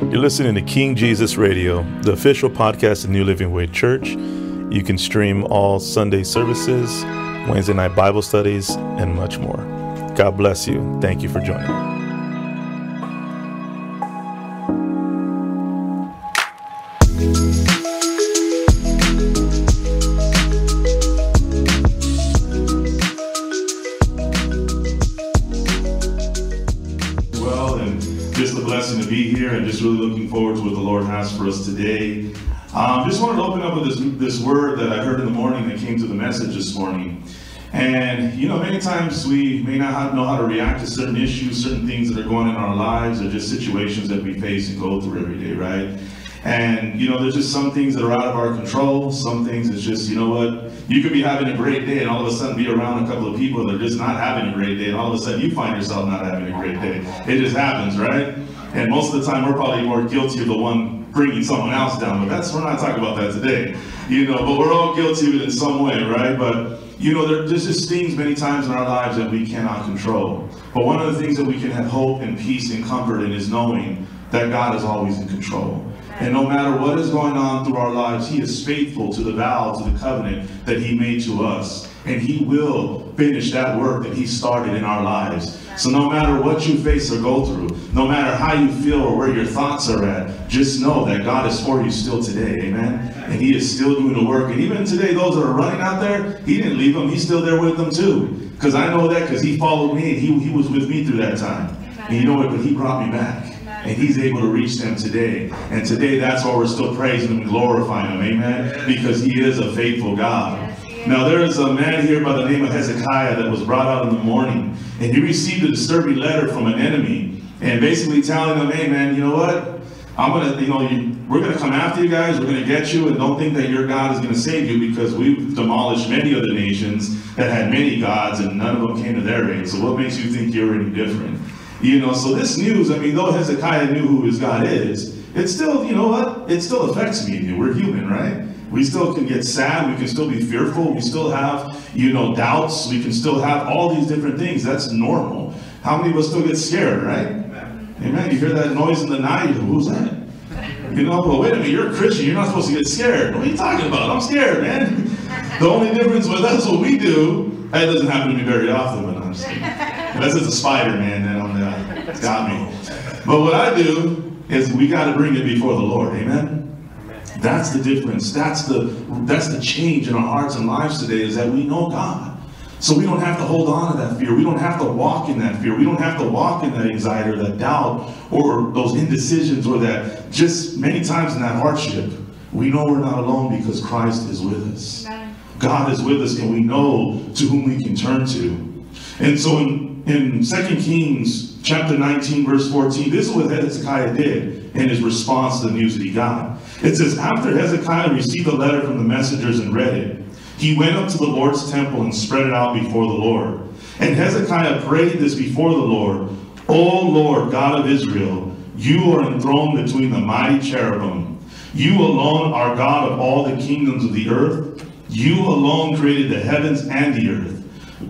You're listening to King Jesus Radio, the official podcast of New Living Way Church. You can stream all Sunday services, Wednesday night Bible studies, and much more. God bless you. Thank you for joining. Word that I heard in the morning that came to the message this morning. And, you know, many times we may not know how to react to certain issues, certain things that are going on in our lives, or just situations that we face and go through every day, right? And, you know, there's just some things that are out of our control. Some things it's just, you know what, you could be having a great day and all of a sudden be around a couple of people that are just not having a great day. And all of a sudden you find yourself not having a great day. It just happens, right? And most of the time we're probably more guilty of the one bringing someone else down. But that's we're not talking about that today, you know. But we're all guilty of it in some way, right? But you know, there, there's just things many times in our lives that we cannot control. But one of the things that we can have hope and peace and comfort in is knowing that God is always in control. And no matter what is going on through our lives, He is faithful to the vow, to the covenant that He made to us. And He will finish that work that He started in our lives. So no matter what you face or go through, no matter how you feel or where your thoughts are at, just know that God is for you still today. Amen. And He is still doing the work. And even today, those that are running out there, He didn't leave them. He's still there with them too. Because I know that because He followed me and he, he was with me through that time. And you know what? But He brought me back and he's able to reach them today. And today, that's why we're still praising him and glorifying him. Amen. Because he is a faithful God. Now, there is a man here by the name of Hezekiah that was brought out in the morning, and he received a disturbing letter from an enemy, and basically telling him, hey, man, you know what? I'm to, you know, you, we're to come after you guys, we're to get you, and don't think that your God is to save you because we've demolished many other nations that had many gods, and none of them came to their aid. So, what makes you think you're any different? You know, so this news, I mean, though Hezekiah knew who his God is, it still, you know what? It still affects me and you. We're human, right? We still can get sad. We can still be fearful. We still have, you know, doubts. We can still have all these different things. That's normal. How many of us still get scared, right? Amen. You hear that noise in the night. Who's that? You know, but wait a minute, you're a Christian. You're not supposed to get scared. What are you talking about? I'm scared, man. The only difference with us, what we do, that doesn't happen to me very often, but kidding. Unless it's a spider, man, then I'm, uh, it's got me. But what I do is we got to bring it before the Lord. Amen. That's the difference. That's the that's the change in our hearts and lives today is that we know God. So we don't have to hold on to that fear. We don't have to walk in that fear. We don't have to walk in that anxiety or that doubt or those indecisions or that just many times in that hardship, we know we're not alone because Christ is with us. God is with us and we know to whom we can turn to. And so in, in 2 Kings chapter 19, verse 14, this is what Hezekiah did in his response to the news that he got. It says, After Hezekiah received the letter from the messengers and read it, he went up to the Lord's temple and spread it out before the Lord. And Hezekiah prayed this before the Lord, O Lord, God of Israel, you are enthroned between the mighty cherubim. You alone are God of all the kingdoms of the earth. You alone created the heavens and the earth.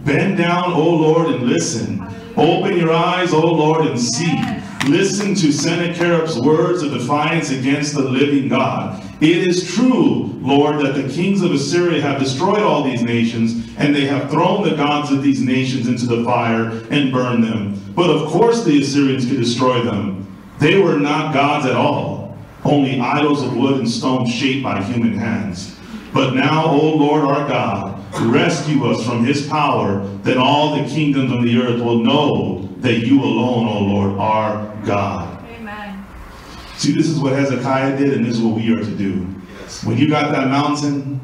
Bend down, O Lord, and listen. Open your eyes, O Lord, and see. Listen to Sennacherib's words of defiance against the living God. It is true, Lord, that the kings of Assyria have destroyed all these nations, and they have thrown the gods of these nations into the fire and burned them. But of course the Assyrians could destroy them. They were not gods at all, only idols of wood and stone shaped by human hands. But now, O Lord our God, rescue us from his power, that all the kingdoms of the earth will know that you alone, O Lord, are God. Amen. See, this is what Hezekiah did, and this is what we are to do. Yes. When you got that mountain,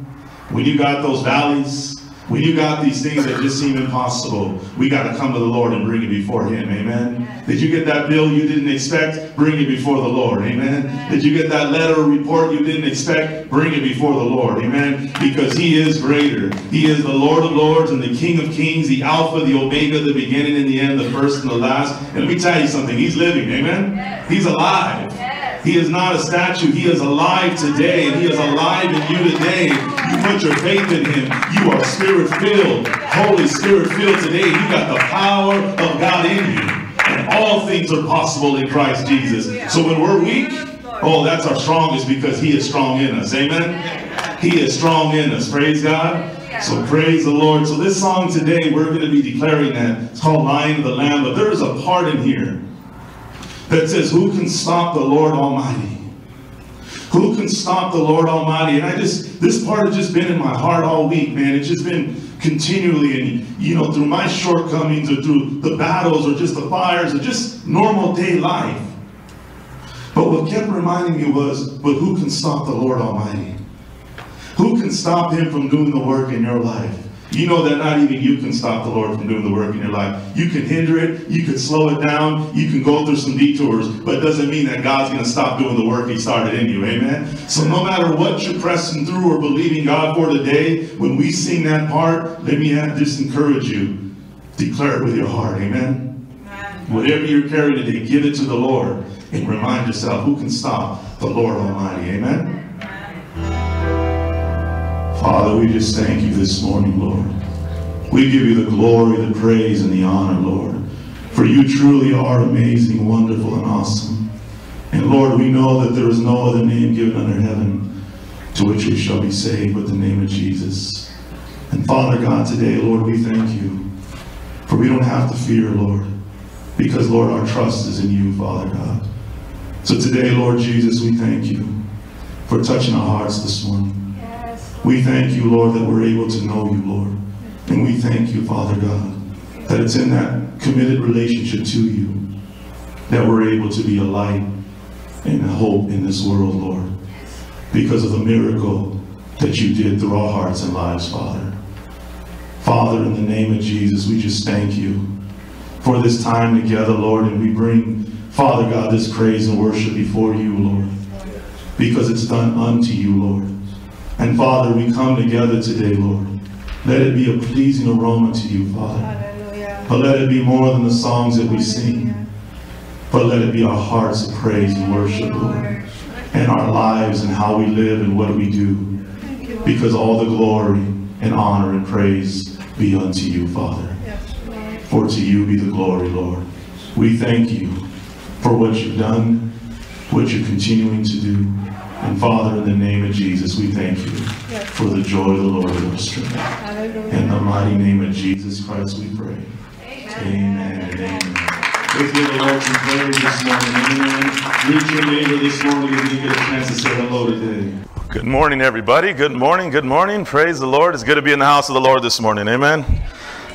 when you got those valleys, when you got these things that just seem impossible, we got to come to the Lord and bring it before Him. Amen. Did you get that bill you didn't expect? Bring it before the Lord. Amen. Did you get that letter or report you didn't expect? Bring it before the Lord. Amen. Because He is greater. He is the Lord of Lords and the King of Kings, the Alpha, the Omega, the beginning and the end, the first and the last. And let me tell you something. He's living. Amen. He's alive. He is not a statue. He is alive today, and He is alive in you today. You put your faith in Him. You are Spirit filled, Holy Spirit filled today. You got the power of God in you, and all things are possible in Christ Jesus. So when we're weak, oh, that's our strongest because He is strong in us. Amen? He is strong in us. Praise God. So praise the Lord. So this song today, we're going to be declaring that. It's called Lion of the Lamb. But there is a part in here that says, Who can stop the Lord Almighty? Who can stop the Lord Almighty? And I just, this part has just been in my heart all week, man. It's just been continually, and you know, through my shortcomings or through the battles or just the fires or just normal day life. But what kept reminding me was, but who can stop the Lord Almighty? Who can stop him from doing the work in your life? You know that not even you can stop the Lord from doing the work in your life. You can hinder it, you can slow it down, you can go through some detours, but it doesn't mean that God's going to stop doing the work he started in you. Amen? So no matter what you're pressing through or believing God for today, when we sing that part, let me just encourage you. Declare it with your heart. Amen? Whatever you're carrying today, give it to the Lord and remind yourself who can stop the Lord Almighty. Amen? Father, we just thank you this morning, Lord. We give you the glory, the praise, and the honor, Lord. For you truly are amazing, wonderful, and awesome. And Lord, we know that there is no other name given under heaven to which we shall be saved but the name of Jesus. And Father God, today, Lord, we thank you. For we don't have to fear, Lord, because, Lord, our trust is in you, Father God. So today, Lord Jesus, we thank you for touching our hearts this morning. We thank you, Lord, that we're able to know you, Lord. And we thank you, Father God, that it's in that committed relationship to you that we're able to be a light and a hope in this world, Lord, because of the miracle that you did through our hearts and lives, Father. Father, in the name of Jesus, we just thank you for this time together, Lord, and we bring, Father God, this praise and worship before you, Lord, because it's done unto you, Lord. And Father, we come together today, Lord. Let it be a pleasing aroma to you, Father. Hallelujah. But let it be more than the songs that we sing. But let it be our hearts of praise and worship, Lord. And our lives and how we live and what we do. Because all the glory and honor and praise be unto you, Father. For to you be the glory, Lord. We thank you for what you've done, what you're continuing to do. And Father, in the name of Jesus, we thank you yes. for the joy of the Lord is our strength. In the mighty name of Jesus Christ, we pray. Amen, amen and amen. Let's give the Lord some praise this morning. Amen. Meet your neighbor this morning if you get a chance to say hello today. Good morning, everybody. Good morning. Good morning. Praise the Lord. It's good to be in the house of the Lord this morning. Amen.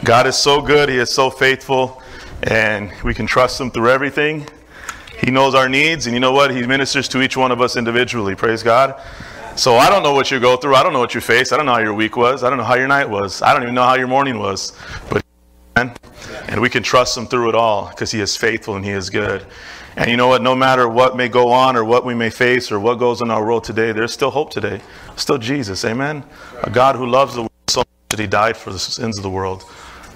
God is so good. He is so faithful. And we can trust Him through everything. He knows our needs, and you know what? He ministers to each one of us individually. Praise God. So I don't know what you go through. I don't know what you face. I don't know how your week was. I don't know how your night was. I don't even know how your morning was. But and we can trust him through it all because he is faithful and he is good. And you know what? No matter what may go on or what we may face or what goes in our world today, there's still hope today. Still Jesus. Amen. A God who loves the world so much that he died for the sins of the world,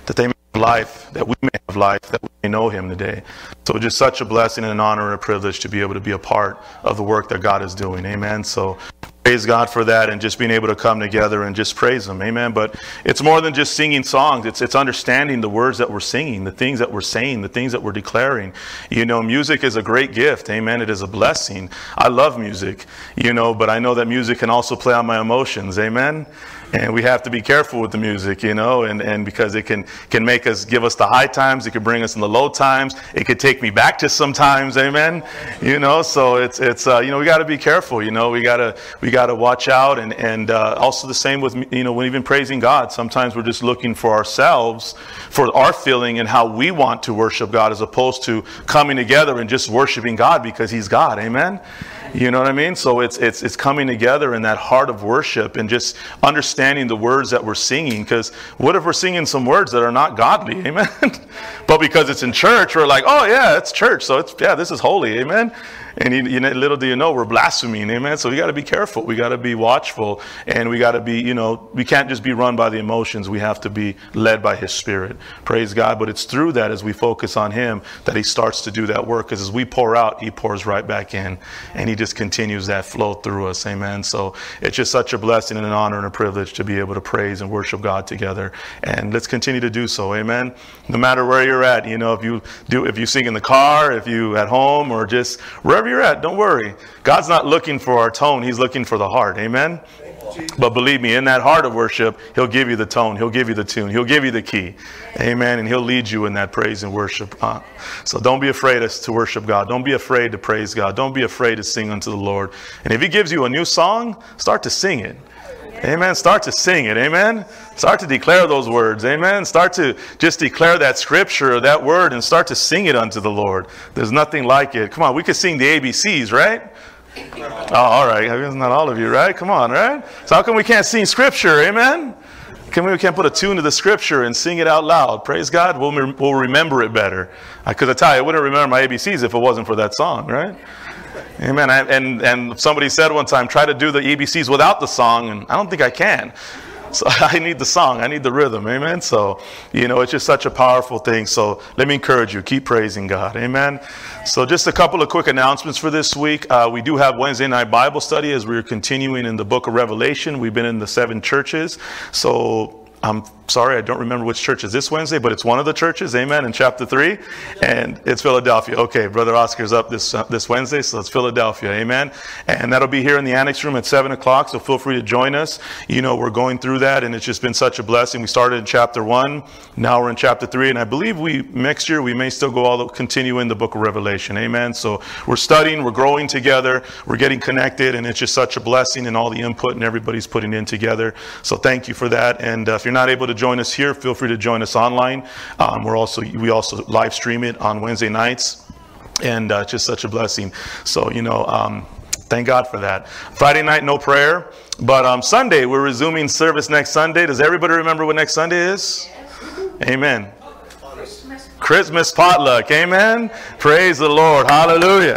that they may life, that we may have life, that we may know Him today. So just such a blessing and an honor and a privilege to be able to be a part of the work that God is doing. Amen. So praise God for that and just being able to come together and just praise Him. Amen. But it's more than just singing songs. It's it's understanding the words that we're singing, the things that we're saying, the things that we're declaring. You know, music is a great gift. Amen. It is a blessing. I love music. You know, but I know that music can also play on my emotions. Amen and we have to be careful with the music, you know, and, and because it can, can make us, give us the high times, it can bring us in the low times, it could take me back to sometimes, amen, you know, so it's, it's uh, you know, we got to be careful, you know, we got to, we got to watch out, and, and uh, also the same with, you know, when even praising God, sometimes we're just looking for ourselves, for our feeling and how we want to worship God, as opposed to coming together and just worshiping God because He's God, amen. You know what I mean? So it's it's it's coming together in that heart of worship and just understanding the words that we're singing. Because what if we're singing some words that are not godly? Amen. but because it's in church, we're like, oh yeah, it's church, so it's yeah, this is holy. Amen. And you, you know, little do you know, we're blaspheming. Amen. So we got to be careful. We got to be watchful. And we got to be, you know, we can't just be run by the emotions. We have to be led by His Spirit. Praise God. But it's through that, as we focus on Him, that He starts to do that work. Because as we pour out, He pours right back in. And He just continues that flow through us. Amen. So it's just such a blessing and an honor and a privilege to be able to praise and worship God together. And let's continue to do so. Amen. No matter where you're at, you know, if you do, if you sing in the car, if you at home, or just wherever you're at, don't worry. God's not looking for our tone. He's looking for the heart. Amen. But believe me, in that heart of worship, He'll give you the tone, He'll give you the tune, He'll give you the key. Amen. And He'll lead you in that praise and worship. Uh, so don't be afraid to worship God. Don't be afraid to praise God. Don't be afraid to sing unto the Lord. And if He gives you a new song, start to sing it. Amen. Start to sing it. Amen. Start to declare those words. Amen. Start to just declare that scripture that word and start to sing it unto the Lord. There's nothing like it. Come on, we could sing the ABCs, right? Oh, all right. Not all of you, right? Come on, right? So how come we can't sing scripture? Amen. Can we, we can't put a tune to the scripture and sing it out loud? Praise God. We'll, we'll remember it better. Because I tell you, I wouldn't remember my ABCs if it wasn't for that song, right? Amen. And, and somebody said one time, try to do the EBCs without the song, and I don't think I can. So I need the song, I need the rhythm. Amen. So, you know, it's just such a powerful thing. So let me encourage you, keep praising God. Amen. So, just a couple of quick announcements for this week. Uh, we do have Wednesday night Bible study as we're continuing in the book of Revelation. We've been in the seven churches. So, I'm sorry, I don't remember which church is this Wednesday, but it's one of the churches, amen, in chapter 3, and it's Philadelphia. Okay, Brother Oscar's up this, uh, this Wednesday, so it's Philadelphia, amen. And that'll be here in the annex room at 7 o'clock, so feel free to join us. You know, we're going through that, and it's just been such a blessing. We started in chapter 1, now we're in chapter 3, and I believe we next year we may still go all the, continue in the book of Revelation, amen. So we're studying, we're growing together, we're getting connected, and it's just such a blessing and all the input and everybody's putting in together. So thank you for that, and uh, if you're not able to join us here, feel free to join us online. Um, we're also we also live stream it on Wednesday nights, and uh, just such a blessing. So you know. Um, thank God for that. Friday night, no prayer. But um, Sunday, we're resuming service next Sunday. Does everybody remember what next Sunday is? Amen. Christmas potluck. Amen. Praise the Lord. Hallelujah.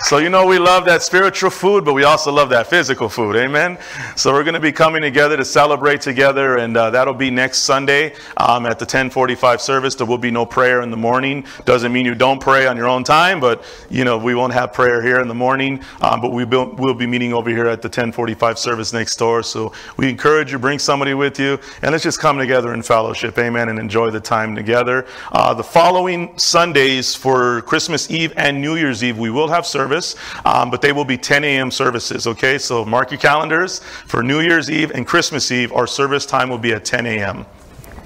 so, you know, we love that spiritual food, but we also love that physical food. Amen. So, we're going to be coming together to celebrate together, and uh, that'll be next Sunday um, at the 1045 service. There will be no prayer in the morning. Doesn't mean you don't pray on your own time, but, you know, we won't have prayer here in the morning, um, but we will, we'll be meeting over here at the 1045 service next door. So, we encourage you, bring somebody with you, and let's just come together in fellowship. Amen. And enjoy the time together. Uh, the following Sundays for Christmas Eve and New Year's Eve, we will have service, um, but they will be 10 a.m. services, okay? So mark your calendars. For New Year's Eve and Christmas Eve, our service time will be at 10 a.m.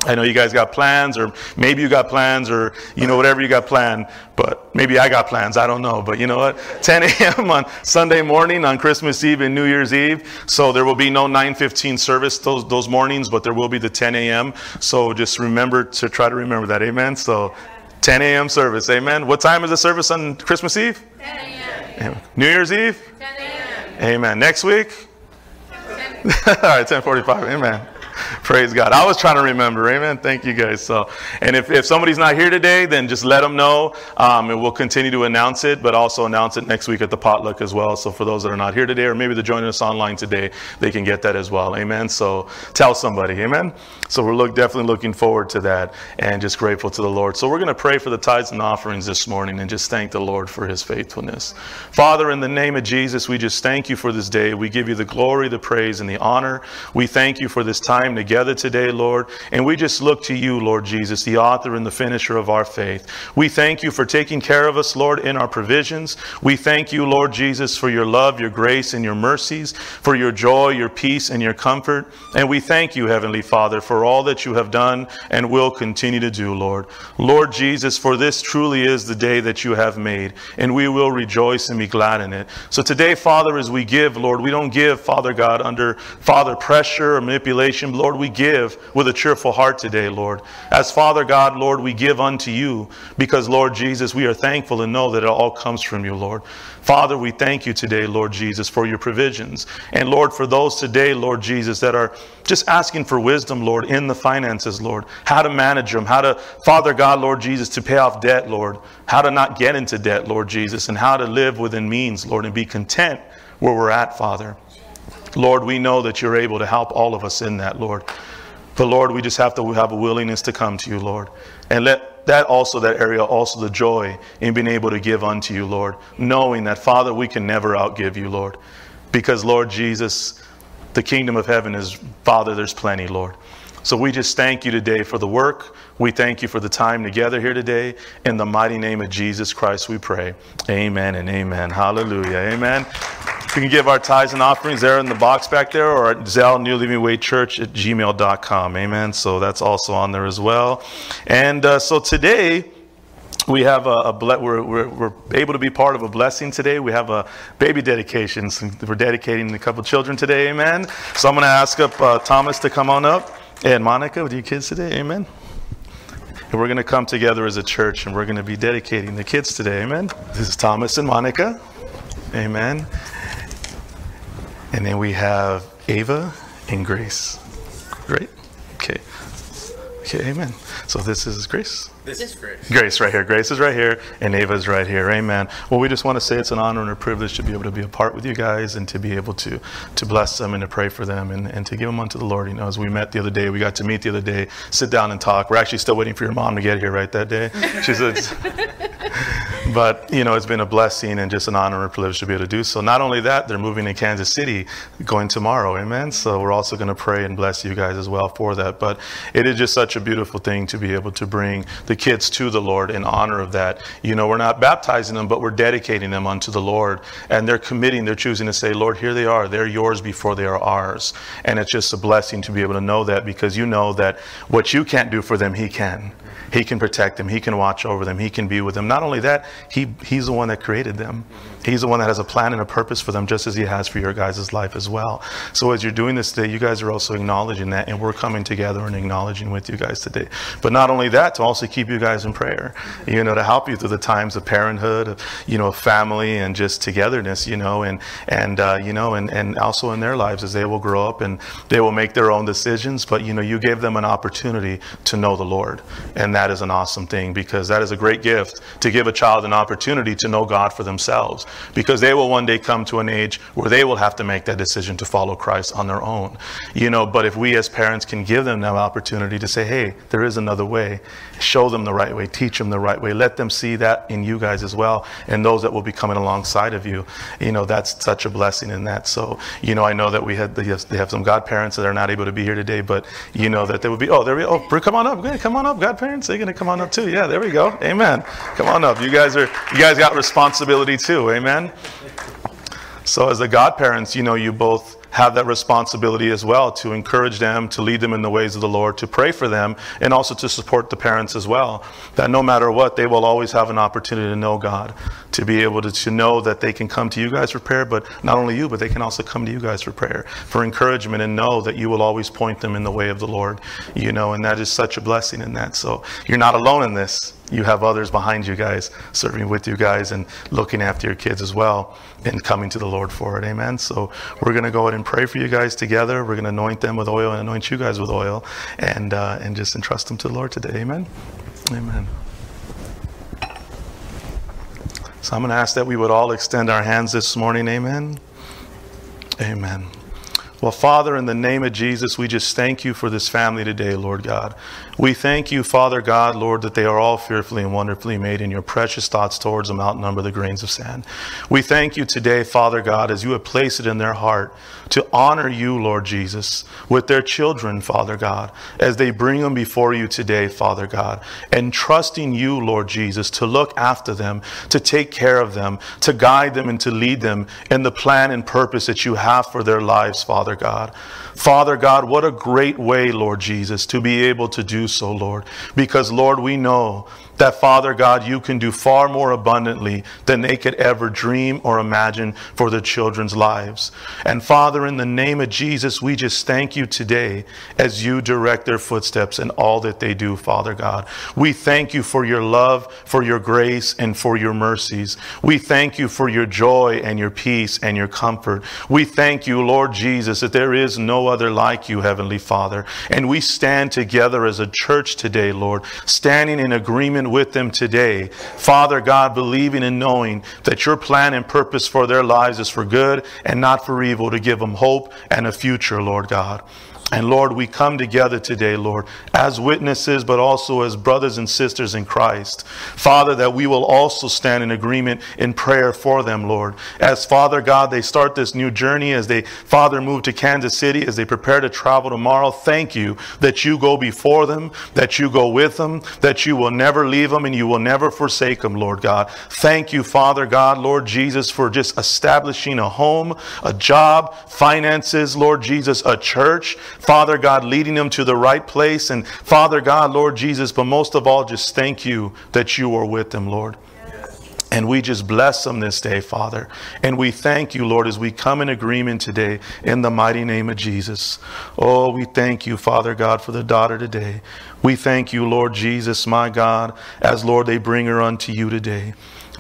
I know you guys got plans, or maybe you got plans, or you know whatever you got planned. But maybe I got plans. I don't know. But you know what? 10 a.m. on Sunday morning, on Christmas Eve and New Year's Eve. So there will be no 9:15 service those those mornings, but there will be the 10 a.m. So just remember to try to remember that. Amen. So 10 a.m. service. Amen. What time is the service on Christmas Eve? 10 a.m. New Year's Eve? 10 a.m. Amen. Next week? All right, 1045. Amen. Praise God. I was trying to remember. Amen. Thank you guys. So, and if, if somebody's not here today, then just let them know. Um, and we'll continue to announce it, but also announce it next week at the potluck as well. So for those that are not here today, or maybe they're joining us online today, they can get that as well. Amen. So tell somebody. Amen. So we're look, definitely looking forward to that and just grateful to the Lord. So we're going to pray for the tithes and offerings this morning and just thank the Lord for his faithfulness. Father, in the name of Jesus, we just thank you for this day. We give you the glory, the praise, and the honor. We thank you for this time together today, Lord. And we just look to you, Lord Jesus, the author and the finisher of our faith. We thank you for taking care of us, Lord, in our provisions. We thank you, Lord Jesus, for your love, your grace, and your mercies, for your joy, your peace, and your comfort. And we thank you, Heavenly Father, for all that you have done and will continue to do, Lord. Lord Jesus, for this truly is the day that you have made, and we will rejoice and be glad in it. So today, Father, as we give, Lord, we don't give, Father God, under Father pressure or manipulation. Lord, we give with a cheerful heart today, Lord. As Father God, Lord, we give unto you because, Lord Jesus, we are thankful and know that it all comes from you, Lord. Father, we thank you today, Lord Jesus, for your provisions. And Lord, for those today, Lord Jesus, that are just asking for wisdom, Lord, in the finances, Lord, how to manage them, how to, Father God, Lord Jesus, to pay off debt, Lord, how to not get into debt, Lord Jesus, and how to live within means, Lord, and be content where we're at, Father. Lord, we know that you're able to help all of us in that, Lord. But Lord, we just have to have a willingness to come to you, Lord. And let that also, that area, also the joy in being able to give unto you, Lord. Knowing that, Father, we can never outgive you, Lord. Because, Lord Jesus, the kingdom of heaven is, Father, there's plenty, Lord. So we just thank you today for the work. We thank you for the time together here today. In the mighty name of Jesus Christ, we pray. Amen and amen. Hallelujah. Amen. We can give our tithes and offerings there in the box back there or at Zelle New Living Way Church at gmail.com. Amen. So that's also on there as well. And uh, so today, we have a, a we're, we're, we're able to be part of a blessing today. We have a baby dedication. So we're dedicating a couple children today. Amen. So I'm going to ask up uh, Thomas to come on up and Monica with you kids today. Amen. And we're going to come together as a church and we're going to be dedicating the kids today. Amen. This is Thomas and Monica. Amen. And then we have Ava and Grace. Great. Okay. Okay, amen. So this is Grace. This is great. Grace right here. Grace is right here, and Ava's right here. Amen. Well, we just want to say it's an honor and a privilege to be able to be a part with you guys and to be able to to bless them and to pray for them and, and to give them unto the Lord. You know, as we met the other day, we got to meet the other day, sit down and talk. We're actually still waiting for your mom to get here right that day. She said, but you know, it's been a blessing and just an honor and privilege to be able to do so. Not only that, they're moving to Kansas City, going tomorrow. Amen. So we're also going to pray and bless you guys as well for that. But it is just such a beautiful thing to be able to bring the kids to the Lord in honor of that. You know, we're not baptizing them, but we're dedicating them unto the Lord. And they're committing, they're choosing to say, Lord, here they are. They're yours before they are ours. And it's just a blessing to be able to know that because you know that what you can't do for them, He can. He can protect them. He can watch over them. He can be with them. Not only that, he, He's the one that created them. He's the one that has a plan and a purpose for them, just as He has for your guys' life as well. So as you're doing this today, you guys are also acknowledging that, and we're coming together and acknowledging with you guys today. But not only that, to also keep you guys in prayer, you know, to help you through the times of parenthood, of, you know, family and just togetherness, you know, and and uh, you know, and and also in their lives as they will grow up and they will make their own decisions. But you know, you gave them an opportunity to know the Lord, and that is an awesome thing because that is a great gift to give a child an opportunity to know God for themselves because they will one day come to an age where they will have to make that decision to follow Christ on their own. You know, but if we as parents can give them that opportunity to say, hey, there is another way, show them the right way, teach them the right way, let them see that in you guys as well, and those that will be coming alongside of you, you know, that's such a blessing in that. So, you know, I know that we had, they have, they have some godparents that are not able to be here today, but you know that they would be, oh, there we go, oh, come on up, come on up, godparents, they're going to come on up too. Yeah, there we go. Amen. Come on up. You guys are, you guys got responsibility too. Amen. So as the godparents, you know, you both have that responsibility as well to encourage them, to lead them in the ways of the Lord, to pray for them, and also to support the parents as well. That no matter what, they will always have an opportunity to know God, to be able to, to know that they can come to you guys for prayer, but not only you, but they can also come to you guys for prayer, for encouragement, and know that you will always point them in the way of the Lord, you know, and that is such a blessing in that. So you're not alone in this you have others behind you guys serving with you guys and looking after your kids as well and coming to the Lord for it. Amen. So we're going to go ahead and pray for you guys together. We're going to anoint them with oil and anoint you guys with oil and, uh, and just entrust them to the Lord today. Amen. Amen. So I'm going to ask that we would all extend our hands this morning. Amen. Amen. Well, Father, in the name of Jesus, we just thank you for this family today, Lord God. We thank you, Father God, Lord, that they are all fearfully and wonderfully made, and your precious thoughts towards them outnumber the grains of sand. We thank you today, Father God, as you have placed it in their heart to honor you, Lord Jesus, with their children, Father God, as they bring them before you today, Father God, and trusting you, Lord Jesus, to look after them, to take care of them, to guide them, and to lead them in the plan and purpose that you have for their lives, Father God. Father God, what a great way, Lord Jesus, to be able to do so, Lord. Because, Lord, we know that Father God, you can do far more abundantly than they could ever dream or imagine for their children's lives. And Father, in the name of Jesus, we just thank you today as you direct their footsteps in all that they do, Father God. We thank you for your love, for your grace, and for your mercies. We thank you for your joy and your peace and your comfort. We thank you, Lord Jesus, that there is no other like you, Heavenly Father. And we stand together as a church today, Lord, standing in agreement with them today. Father God, believing and knowing that your plan and purpose for their lives is for good and not for evil, to give them hope and a future, Lord God. And Lord, we come together today, Lord, as witnesses, but also as brothers and sisters in Christ. Father, that we will also stand in agreement in prayer for them, Lord. As Father God, they start this new journey, as they, Father, move to Kansas City, as they prepare to travel tomorrow, thank you that you go before them, that you go with them, that you will never leave them and you will never forsake them, Lord God. Thank you, Father God, Lord Jesus, for just establishing a home, a job, finances, Lord Jesus, a church. Father God, leading them to the right place. And Father God, Lord Jesus, but most of all, just thank you that you are with them, Lord. And we just bless them this day, Father. And we thank you, Lord, as we come in agreement today in the mighty name of Jesus. Oh, we thank you, Father God, for the daughter today. We thank you, Lord Jesus, my God, as Lord, they bring her unto you today.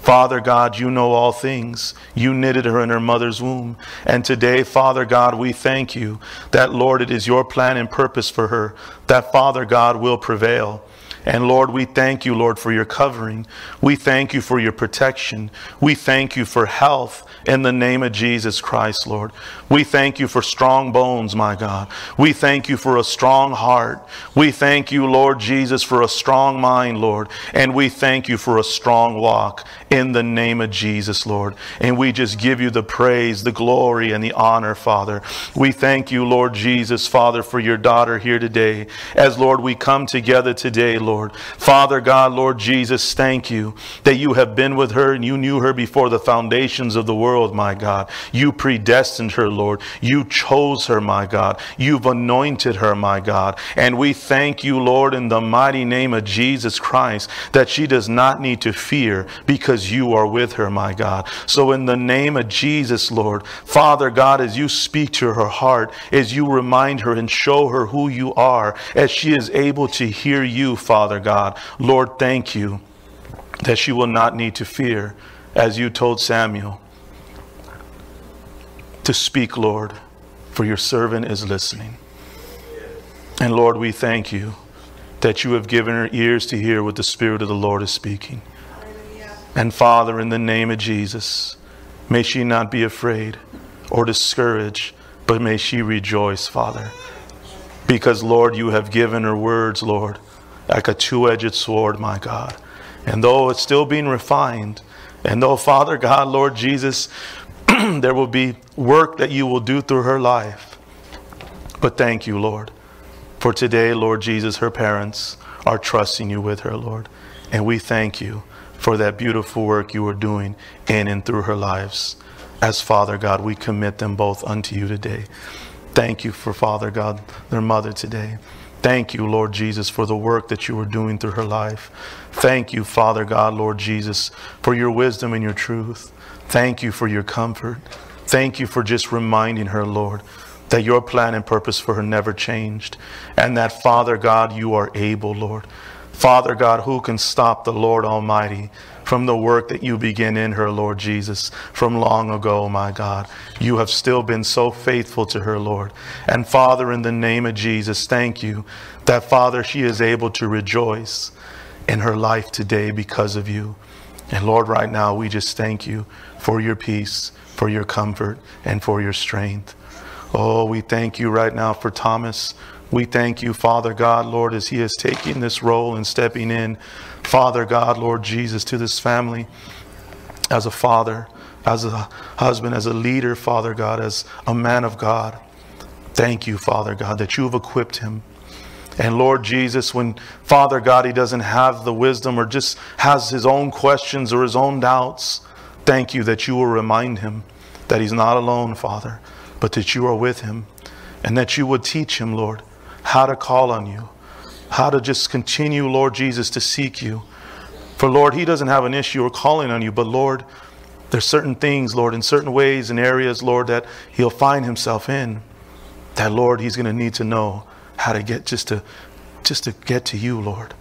Father God, you know all things. You knitted her in her mother's womb. And today, Father God, we thank you that, Lord, it is your plan and purpose for her that, Father God, will prevail. And Lord, we thank you, Lord, for your covering. We thank you for your protection. We thank you for health in the name of Jesus Christ, Lord. We thank you for strong bones, my God. We thank you for a strong heart. We thank you, Lord Jesus, for a strong mind, Lord. And we thank you for a strong walk in the name of Jesus, Lord. And we just give you the praise, the glory, and the honor, Father. We thank you, Lord Jesus, Father, for your daughter here today. As, Lord, we come together today, Lord. Father God, Lord Jesus, thank you that you have been with her and you knew her before the foundations of the world, my God. You predestined her, Lord. You chose her, my God. You've anointed her, my God. And we thank you, Lord, in the mighty name of Jesus Christ, that she does not need to fear because you are with her, my God. So, in the name of Jesus, Lord, Father God, as you speak to her heart, as you remind her and show her who you are, as she is able to hear you, Father God, Lord, thank you that she will not need to fear, as you told Samuel to speak, Lord, for your servant is listening. And Lord, we thank you that you have given her ears to hear what the Spirit of the Lord is speaking. And Father, in the name of Jesus, may she not be afraid or discouraged, but may she rejoice, Father. Because, Lord, you have given her words, Lord, like a two edged sword, my God. And though it's still being refined, and though, Father God, Lord Jesus, there will be work that you will do through her life. But thank you, Lord. For today, Lord Jesus, her parents are trusting you with her, Lord. And we thank you for that beautiful work you are doing in and through her lives. As Father God, we commit them both unto you today. Thank you for Father God, their mother today. Thank you, Lord Jesus, for the work that you are doing through her life. Thank you, Father God, Lord Jesus, for your wisdom and your truth. Thank you for your comfort. Thank you for just reminding her, Lord, that your plan and purpose for her never changed. And that, Father God, you are able, Lord. Father God, who can stop the Lord Almighty from the work that you begin in her, Lord Jesus, from long ago, my God? You have still been so faithful to her, Lord. And Father, in the name of Jesus, thank you that, Father, she is able to rejoice in her life today because of you. And Lord, right now, we just thank you for your peace, for your comfort, and for your strength. Oh, we thank you right now for Thomas. We thank you, Father God, Lord, as he is taking this role and stepping in, Father God, Lord Jesus, to this family as a father, as a husband, as a leader, Father God, as a man of God. Thank you, Father God, that you have equipped him. And Lord Jesus, when Father God, he doesn't have the wisdom or just has his own questions or his own doubts, thank you that you will remind him that he's not alone, Father, but that you are with him and that you would teach him, Lord, how to call on you, how to just continue, Lord Jesus, to seek you. For Lord, he doesn't have an issue or calling on you, but Lord, there's certain things, Lord, in certain ways and areas, Lord, that he'll find himself in. That Lord, he's going to need to know how to get just to just to get to you, Lord.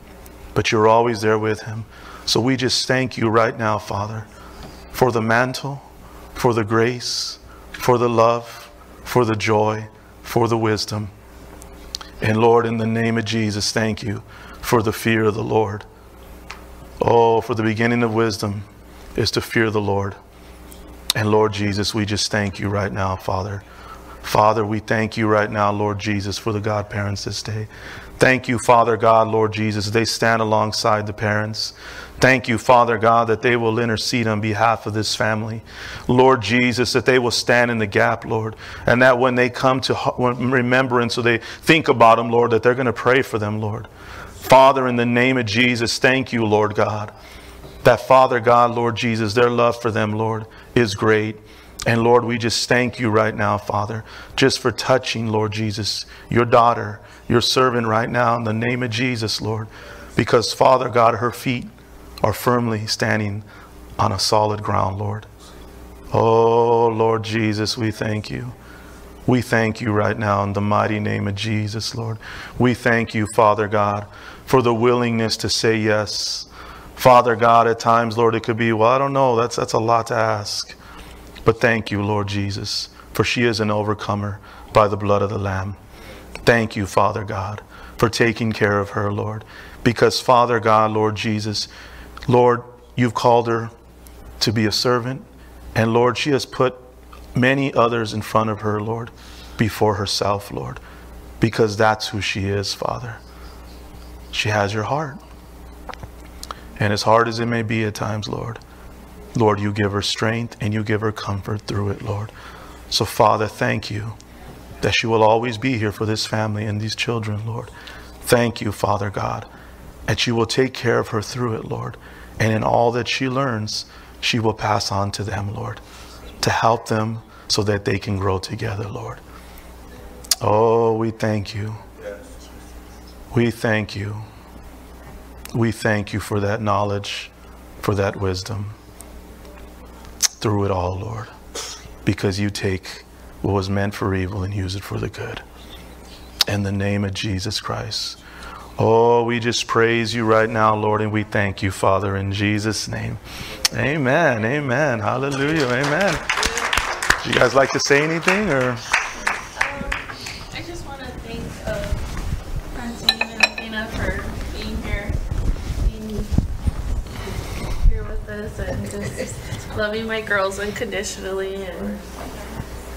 But you're always there with him. So we just thank you right now, Father, for the mantle, for the grace, for the love, for the joy, for the wisdom. And Lord, in the name of Jesus, thank you for the fear of the Lord. Oh, for the beginning of wisdom is to fear the Lord. And Lord Jesus, we just thank you right now, Father. Father, we thank you right now, Lord Jesus, for the godparents this day. Thank you, Father God, Lord Jesus. They stand alongside the parents. Thank you, Father God, that they will intercede on behalf of this family. Lord Jesus, that they will stand in the gap, Lord. And that when they come to remembrance or they think about them, Lord, that they're going to pray for them, Lord. Father, in the name of Jesus, thank you, Lord God. That Father God, Lord Jesus, their love for them, Lord, is great. And Lord, we just thank you right now, Father, just for touching, Lord Jesus, your daughter, your servant right now in the name of Jesus, Lord. Because, Father God, her feet are firmly standing on a solid ground, Lord. Oh, Lord Jesus, we thank you. We thank you right now in the mighty name of Jesus, Lord. We thank you, Father God, for the willingness to say yes. Father God, at times, Lord, it could be, well, I don't know, that's, that's a lot to ask. But thank you, Lord Jesus, for she is an overcomer by the blood of the Lamb. Thank you, Father God, for taking care of her, Lord. Because, Father God, Lord Jesus, Lord, you've called her to be a servant. And Lord, she has put many others in front of her, Lord, before herself, Lord, because that's who she is, Father. She has your heart. And as hard as it may be at times, Lord, Lord, you give her strength and you give her comfort through it, Lord. So, Father, thank you that she will always be here for this family and these children, Lord. Thank you, Father God, that you will take care of her through it, Lord. And in all that she learns, she will pass on to them, Lord, to help them so that they can grow together, Lord. Oh, we thank you. We thank you. We thank you for that knowledge, for that wisdom through it all, Lord, because you take what was meant for evil and use it for the good. In the name of Jesus Christ. Oh, we just praise you right now, Lord, and we thank you, Father, in Jesus' name. Amen. Amen. Hallelujah. Amen. Do you guys like to say anything or? Um, I just want to thank uh, Francine and Dana for being here, being here with us, and just loving my girls unconditionally and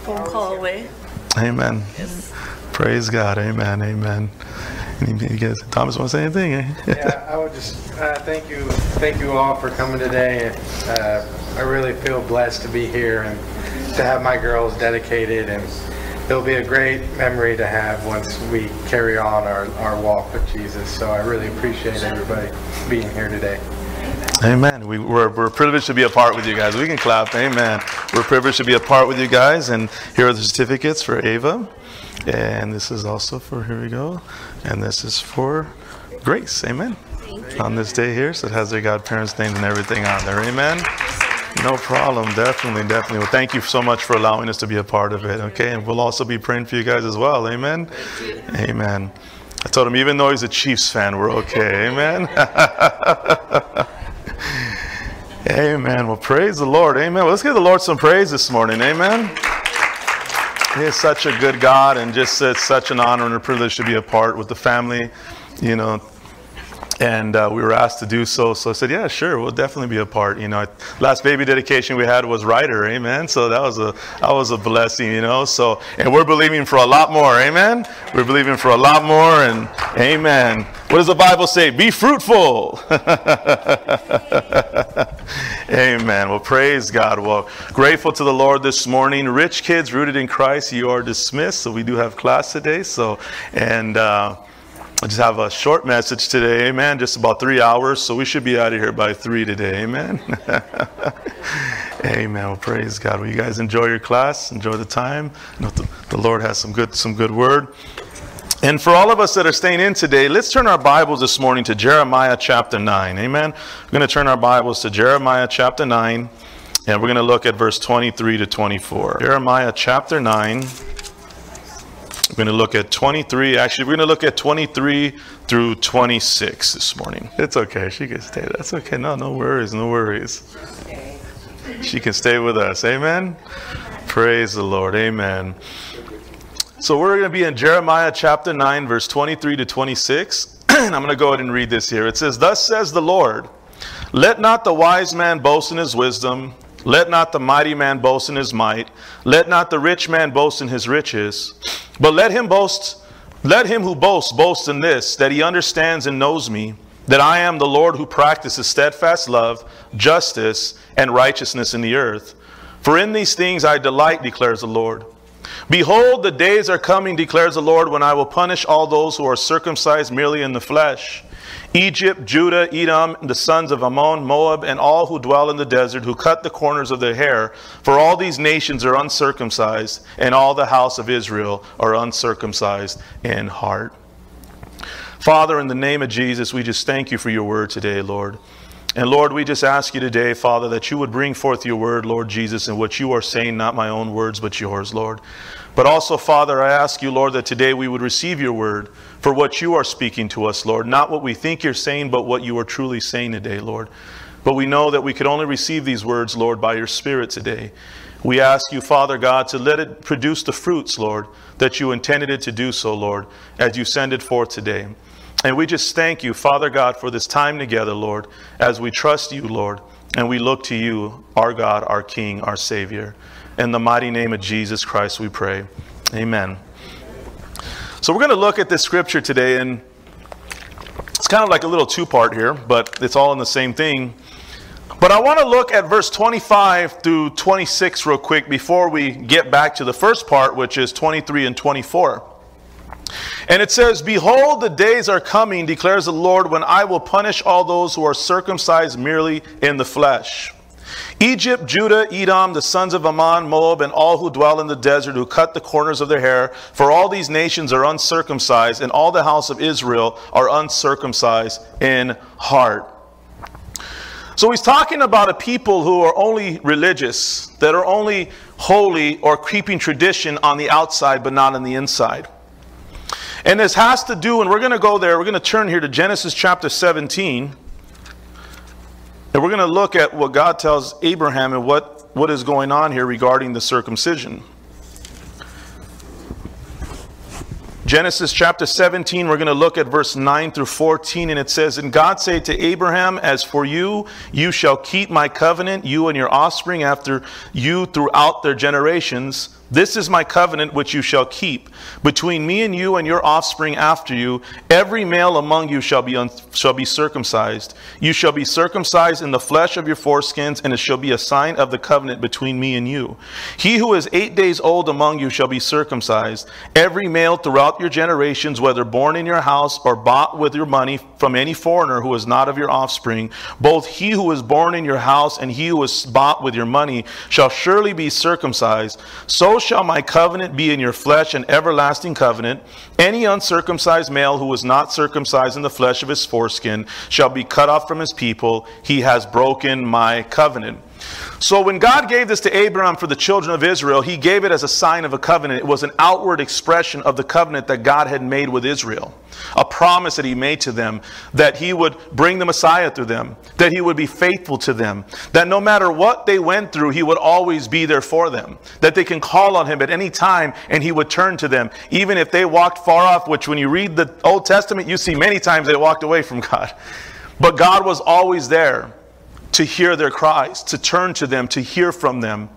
phone call away. Amen. Yes. Praise God. Amen. Amen. You guys, Thomas, want to say anything? eh? Yeah, I would just uh, thank you, thank you all for coming today. Uh, I really feel blessed to be here and to have my girls dedicated, and it'll be a great memory to have once we carry on our, our walk with Jesus. So I really appreciate everybody being here today. Amen. We, we're, we're privileged to be a part with you guys. We can clap. Amen. We're privileged to be a part with you guys. And here are the certificates for Ava. And this is also for, here we go. And this is for Grace. Amen. On this day here. So it has their godparents' names and everything on there. Amen. No problem. Definitely, definitely. Well, thank you so much for allowing us to be a part of it. Okay. And we'll also be praying for you guys as well. Amen. Amen. I told him, even though he's a Chiefs fan, we're okay. Amen. Amen. Well, praise the Lord. Amen. Well, let's give the Lord some praise this morning. Amen. He is such a good God, and just it's such an honor and a privilege to be a part with the family, you know. And uh, we were asked to do so, so I said, "Yeah, sure, we'll definitely be a part." You know, last baby dedication we had was Ryder, Amen. So that was a that was a blessing, you know. So, and we're believing for a lot more, Amen. We're believing for a lot more, and Amen. What does the Bible say? Be fruitful. Amen. Well, praise God. Well, grateful to the Lord this morning. Rich kids rooted in Christ, you are dismissed. So we do have class today. So, and uh, I just have a short message today. Amen. Just about three hours. So we should be out of here by three today. Amen. Amen. Well, praise God. Will you guys enjoy your class? Enjoy the time. The, the Lord has some good, some good word. And for all of us that are staying in today, let's turn our Bibles this morning to Jeremiah chapter 9. Amen. We're going to turn our Bibles to Jeremiah chapter 9, and we're going to look at verse 23 to 24. Jeremiah chapter 9. We're going to look at 23. Actually, we're going to look at 23 through 26 this morning. It's okay. She can stay. That's okay. No, no worries. No worries. She can stay with us. Amen. Praise the Lord. Amen. So we're going to be in Jeremiah chapter 9, verse 23 to 26. and I'm going to go ahead and read this here. It says, Thus says the Lord, let not the wise man boast in his wisdom, let not the mighty man boast in his might, let not the rich man boast in his riches, but let him boast, let him who boasts boast in this, that he understands and knows me, that I am the Lord who practices steadfast love, justice, and righteousness in the earth. For in these things I delight, declares the Lord. Behold, the days are coming, declares the Lord, when I will punish all those who are circumcised merely in the flesh. Egypt, Judah, Edom, the sons of Ammon, Moab, and all who dwell in the desert, who cut the corners of their hair. For all these nations are uncircumcised, and all the house of Israel are uncircumcised in heart. Father, in the name of Jesus, we just thank you for your word today, Lord. And Lord, we just ask you today, Father, that you would bring forth your word, Lord Jesus, and what you are saying, not my own words, but yours, Lord. But also, Father, I ask you, Lord, that today we would receive your word for what you are speaking to us, Lord. Not what we think you're saying, but what you are truly saying today, Lord. But we know that we could only receive these words, Lord, by your Spirit today. We ask you, Father God, to let it produce the fruits, Lord, that you intended it to do so, Lord, as you send it forth today. And we just thank you, Father God, for this time together, Lord, as we trust you, Lord, and we look to you, our God, our King, our Savior. In the mighty name of Jesus Christ, we pray. Amen. So we're going to look at this scripture today, and it's kind of like a little two part here, but it's all in the same thing. But I want to look at verse 25 through 26 real quick before we get back to the first part, which is 23 and 24. And it says, Behold, the days are coming, declares the Lord, when I will punish all those who are circumcised merely in the flesh Egypt, Judah, Edom, the sons of Ammon, Moab, and all who dwell in the desert, who cut the corners of their hair, for all these nations are uncircumcised, and all the house of Israel are uncircumcised in heart. So he's talking about a people who are only religious, that are only holy or keeping tradition on the outside, but not on the inside. And this has to do, and we're going to go there, we're going to turn here to Genesis chapter 17. And we're going to look at what God tells Abraham and what, what is going on here regarding the circumcision. Genesis chapter 17, we're going to look at verse 9 through 14, and it says, And God said to Abraham, As for you, you shall keep my covenant, you and your offspring after you throughout their generations this is my covenant which you shall keep between me and you and your offspring after you. Every male among you shall be, shall be circumcised. You shall be circumcised in the flesh of your foreskins, and it shall be a sign of the covenant between me and you. He who is eight days old among you shall be circumcised. Every male throughout your generations, whether born in your house or bought with your money from any foreigner who is not of your offspring, both he who is born in your house and he who is bought with your money shall surely be circumcised. So shall my covenant be in your flesh, an everlasting covenant. Any uncircumcised male who is not circumcised in the flesh of his foreskin shall be cut off from his people. He has broken my covenant. So when God gave this to Abraham for the children of Israel, he gave it as a sign of a covenant. It was an outward expression of the covenant that God had made with Israel. A promise that he made to them that he would bring the Messiah through them, that he would be faithful to them, that no matter what they went through, he would always be there for them, that they can call on him at any time and he would turn to them, even if they walked far off, which when you read the Old Testament, you see many times they walked away from God. But God was always there to hear their cries, to turn to them, to hear from them.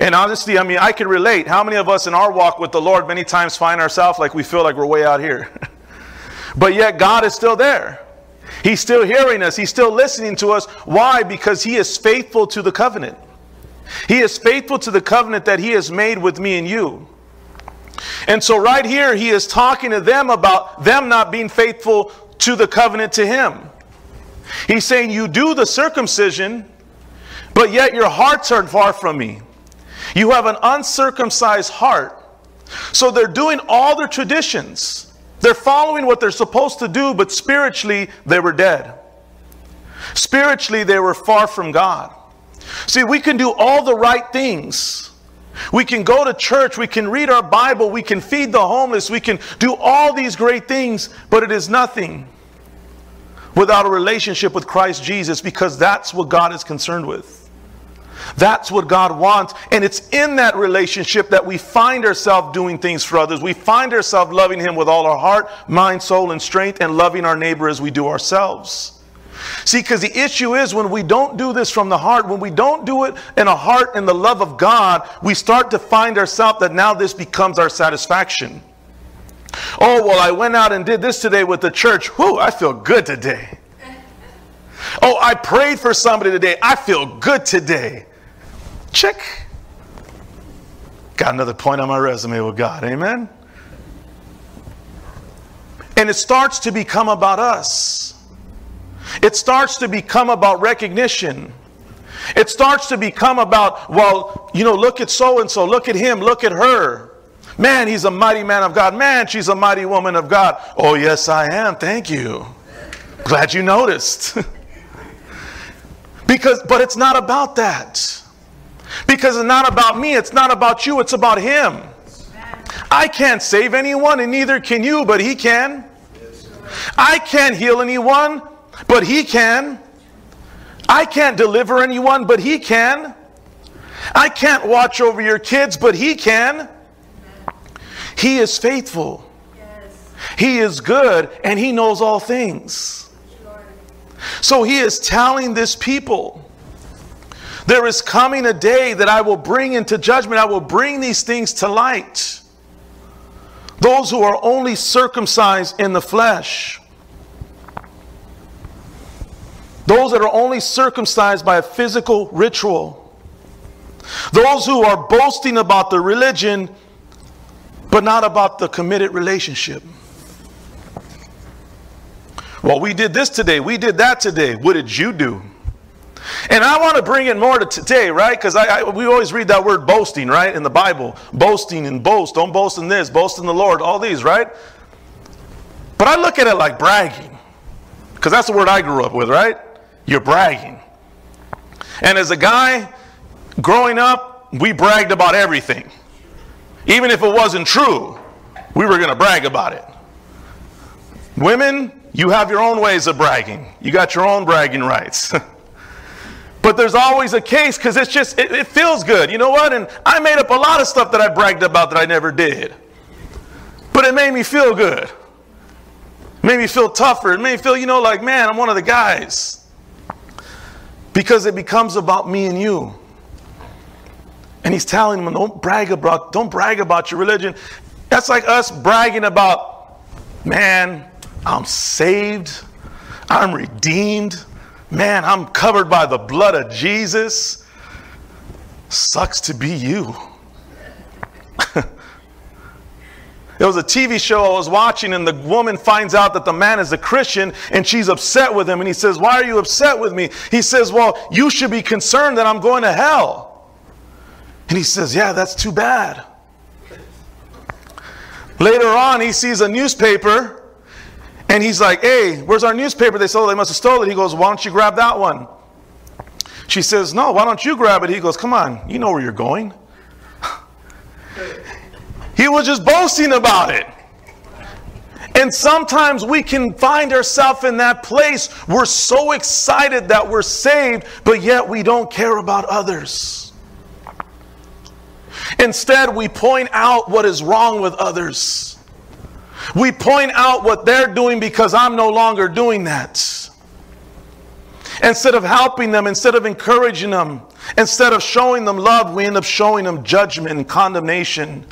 And honestly, I mean, I can relate. How many of us in our walk with the Lord many times find ourselves like we feel like we're way out here? but yet God is still there. He's still hearing us. He's still listening to us. Why? Because He is faithful to the covenant. He is faithful to the covenant that He has made with me and you. And so, right here, He is talking to them about them not being faithful to the covenant to Him. He's saying, You do the circumcision, but yet your hearts are far from me. You have an uncircumcised heart. So they're doing all their traditions. They're following what they're supposed to do, but spiritually, they were dead. Spiritually, they were far from God. See, we can do all the right things. We can go to church, we can read our Bible, we can feed the homeless, we can do all these great things, but it is nothing without a relationship with Christ Jesus because that's what God is concerned with. That's what God wants. And it's in that relationship that we find ourselves doing things for others. We find ourselves loving Him with all our heart, mind, soul, and strength, and loving our neighbor as we do ourselves. See, because the issue is when we don't do this from the heart, when we don't do it in a heart and the love of God, we start to find ourselves that now this becomes our satisfaction. Oh, well, I went out and did this today with the church. Whew, I feel good today. Oh, I prayed for somebody today. I feel good today. Check. Got another point on my resume with God. Amen. And it starts to become about us. It starts to become about recognition. It starts to become about, well, you know, look at so and so, look at him, look at her. Man, he's a mighty man of God. Man, she's a mighty woman of God. Oh, yes, I am. Thank you. Glad you noticed. because, but it's not about that. Because it's not about me, it's not about you, it's about him. I can't save anyone, and neither can you, but he can. I can't heal anyone, but he can. I can't deliver anyone, but he can. I can't watch over your kids, but he can. He is faithful. Yes. He is good, and he knows all things. Sure. So he is telling this people there is coming a day that I will bring into judgment, I will bring these things to light. Those who are only circumcised in the flesh. Those that are only circumcised by a physical ritual. Those who are boasting about the religion, but not about the committed relationship. Well, we did this today. We did that today. What did you do? And I want to bring it more to today, right? Because I, I, we always read that word boasting, right, in the Bible. Boasting and boast. Don't boast in this, boast in the Lord, all these, right? But I look at it like bragging. Because that's the word I grew up with, right? You're bragging. And as a guy growing up, we bragged about everything. Even if it wasn't true, we were going to brag about it. Women, you have your own ways of bragging. You got your own bragging rights. but there's always a case because it's just, it, it, feels good. You know what? And I made up a lot of stuff that I bragged about that I never did. But it made me feel good. It made me feel tougher. It made me feel, you know, like, man, I'm one of the guys. Because it becomes about me and you. And he's telling them, don't brag about, don't brag about your religion. That's like us bragging about, man, I'm saved, I'm redeemed, man, I'm covered by the blood of Jesus. Sucks to be you. It was a TV show I was watching, and the woman finds out that the man is a Christian, and she's upset with him. And he says, Why are you upset with me? He says, Well, you should be concerned that I'm going to hell. And he says, Yeah, that's too bad. Later on, he sees a newspaper, and he's like, Hey, where's our newspaper? They said, Oh, they must have stolen it. He goes, Why don't you grab that one? She says, No, why don't you grab it? He goes, Come on, you know where you're going. He was just boasting about it. And sometimes we can find ourselves in that place. We're so excited that we're saved, but yet we don't care about others. Instead, we point out what is wrong with others. We point out what they're doing because I'm no longer doing that. Instead of helping them, instead of encouraging them, instead of showing them love, we end up showing them judgment and condemnation.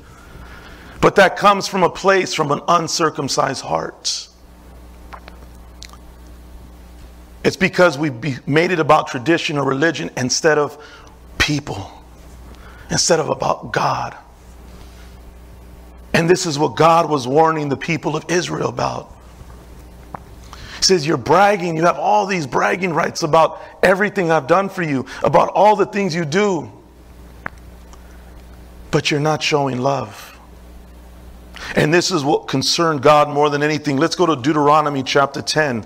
But that comes from a place from an uncircumcised heart. It's because we made it about tradition or religion instead of people, instead of about God. And this is what God was warning the people of Israel about. He says, You're bragging, you have all these bragging rights about everything I've done for you, about all the things you do, but you're not showing love. And this is what concerned God more than anything. Let's go to Deuteronomy chapter 10.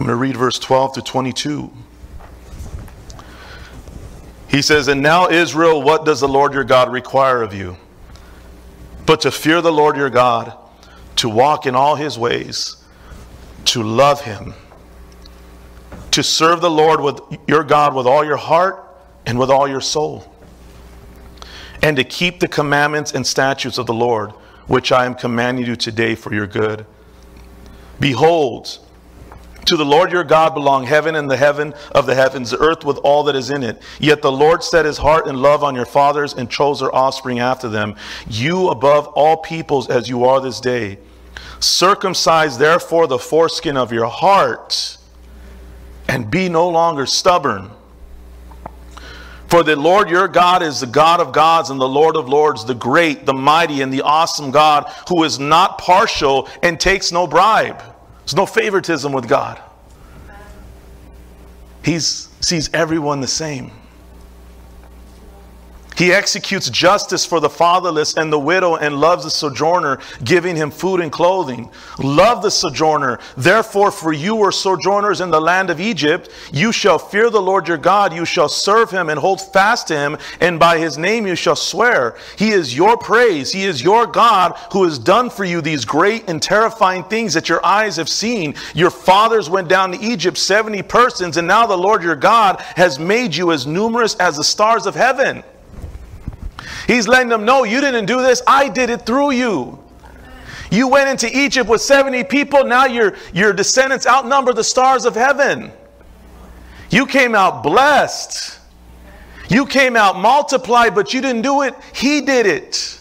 I'm going to read verse 12 to 22. He says, And now, Israel, what does the Lord your God require of you? But to fear the Lord your God, to walk in all his ways, to love him, to serve the Lord with your God with all your heart and with all your soul, and to keep the commandments and statutes of the Lord, which I am commanding you today for your good. Behold, to the Lord your God belong heaven and the heaven of the heavens, the earth with all that is in it. Yet the Lord set his heart and love on your fathers and chose their offspring after them, you above all peoples as you are this day. Circumcise therefore the foreskin of your heart and be no longer stubborn. For the Lord your God is the God of gods and the Lord of lords, the great, the mighty, and the awesome God, who is not partial and takes no bribe. There's no favoritism with God. He sees everyone the same. He executes justice for the fatherless and the widow and loves the sojourner, giving him food and clothing. Love the sojourner. Therefore, for you were sojourners in the land of Egypt. You shall fear the Lord your God. You shall serve him and hold fast to him, and by his name you shall swear. He is your praise. He is your God who has done for you these great and terrifying things that your eyes have seen. Your fathers went down to Egypt, 70 persons, and now the Lord your God has made you as numerous as the stars of heaven. He's letting them know you didn't do this, I did it through you. You went into Egypt with 70 people, now your, your descendants outnumber the stars of heaven. You came out blessed. You came out multiplied, but you didn't do it, He did it.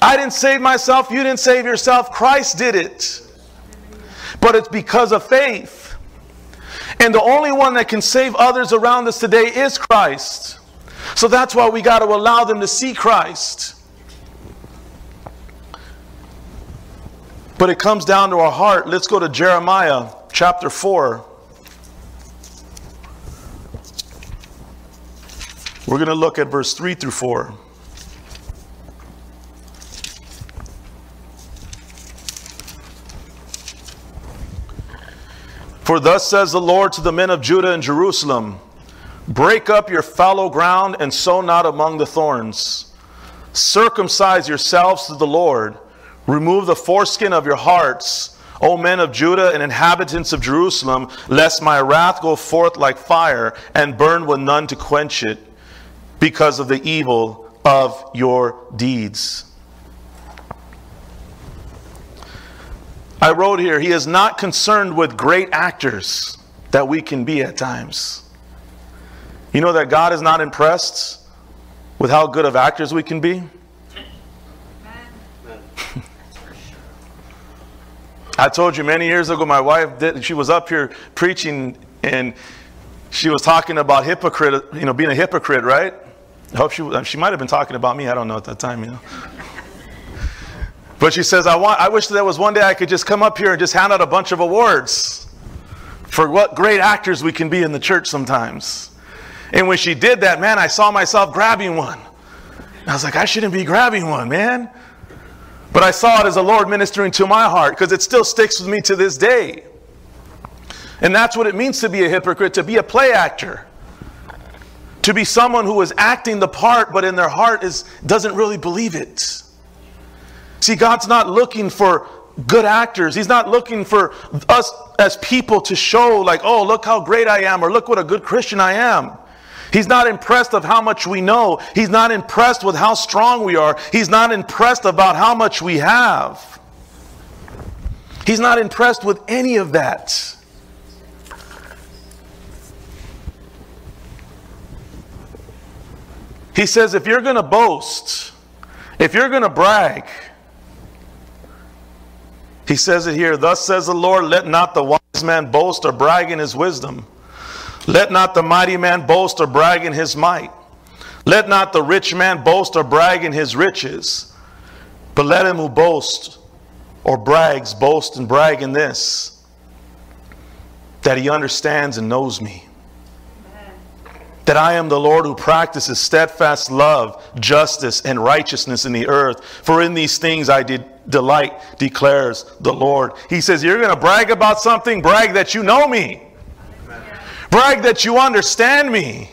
I didn't save myself, you didn't save yourself, Christ did it. But it's because of faith. And the only one that can save others around us today is Christ. So that's why we got to allow them to see Christ. But it comes down to our heart. Let's go to Jeremiah chapter 4. We're going to look at verse 3 through 4. For thus says the Lord to the men of Judah and Jerusalem Break up your fallow ground and sow not among the thorns. Circumcise yourselves to the Lord. Remove the foreskin of your hearts, O men of Judah and inhabitants of Jerusalem, lest my wrath go forth like fire and burn with none to quench it, because of the evil of your deeds. I wrote here, He is not concerned with great actors that we can be at times. You know that God is not impressed with how good of actors we can be? I told you many years ago, my wife did, she was up here preaching and she was talking about hypocrite, you know, being a hypocrite, right? I hope she, she might have been talking about me. I don't know at that time, you know. But she says, I want, I wish there was one day I could just come up here and just hand out a bunch of awards for what great actors we can be in the church sometimes. And when she did that, man, I saw myself grabbing one. I was like, I shouldn't be grabbing one, man. But I saw it as the Lord ministering to my heart because it still sticks with me to this day. And that's what it means to be a hypocrite, to be a play actor. To be someone who is acting the part, but in their heart is, doesn't really believe it. See, God's not looking for good actors. He's not looking for us as people to show, like, oh, look how great I am, or look what a good Christian I am. He's not impressed of how much we know. He's not impressed with how strong we are. He's not impressed about how much we have. He's not impressed with any of that. He says, if you're going to boast, if you're going to brag, he says it here, thus says the Lord, let not the wise man boast or brag in his wisdom let not the mighty man boast or brag in his might. Let not the rich man boast or brag in his riches. But let him who boasts or brags boast and brag in this that he understands and knows me. that I am the Lord who practices steadfast love, justice, and righteousness in the earth. For in these things I did delight, declares the Lord. He says, You're going to brag about something, brag that you know me. Brag that you understand me.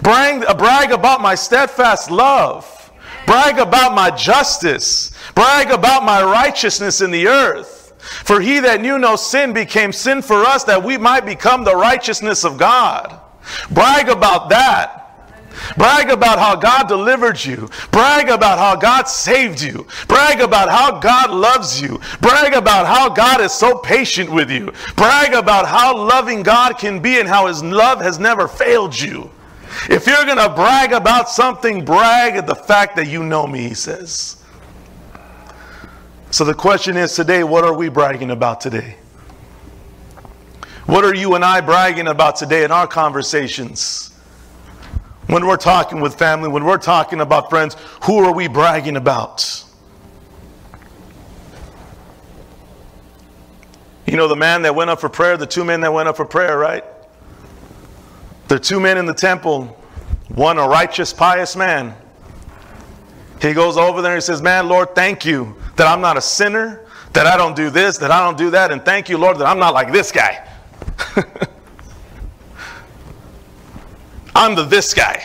Brag, uh, brag about my steadfast love. Brag about my justice. Brag about my righteousness in the earth. For he that knew no sin became sin for us that we might become the righteousness of God. Brag about that. Brag about how God delivered you. Brag about how God saved you. Brag about how God loves you. Brag about how God is so patient with you. Brag about how loving God can be and how his love has never failed you. If you're going to brag about something, brag at the fact that you know me, he says. So the question is today, what are we bragging about today? What are you and I bragging about today in our conversations? When we're talking with family, when we're talking about friends, who are we bragging about? You know, the man that went up for prayer, the two men that went up for prayer, right? The two men in the temple, one a righteous, pious man. He goes over there and he says, Man, Lord, thank you that I'm not a sinner, that I don't do this, that I don't do that, and thank you, Lord, that I'm not like this guy. I'm the this guy.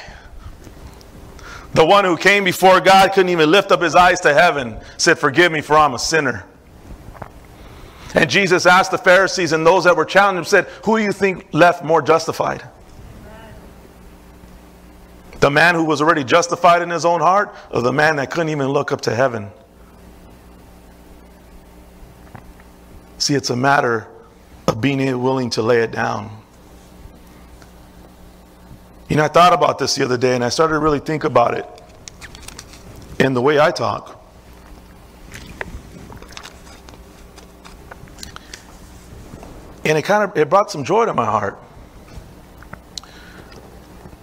The one who came before God couldn't even lift up his eyes to heaven, said, Forgive me, for I'm a sinner. And Jesus asked the Pharisees and those that were challenging him, said, Who do you think left more justified? The man who was already justified in his own heart, or the man that couldn't even look up to heaven? See, it's a matter of being willing to lay it down. You know, I thought about this the other day and I started to really think about it in the way I talk. And it kind of it brought some joy to my heart.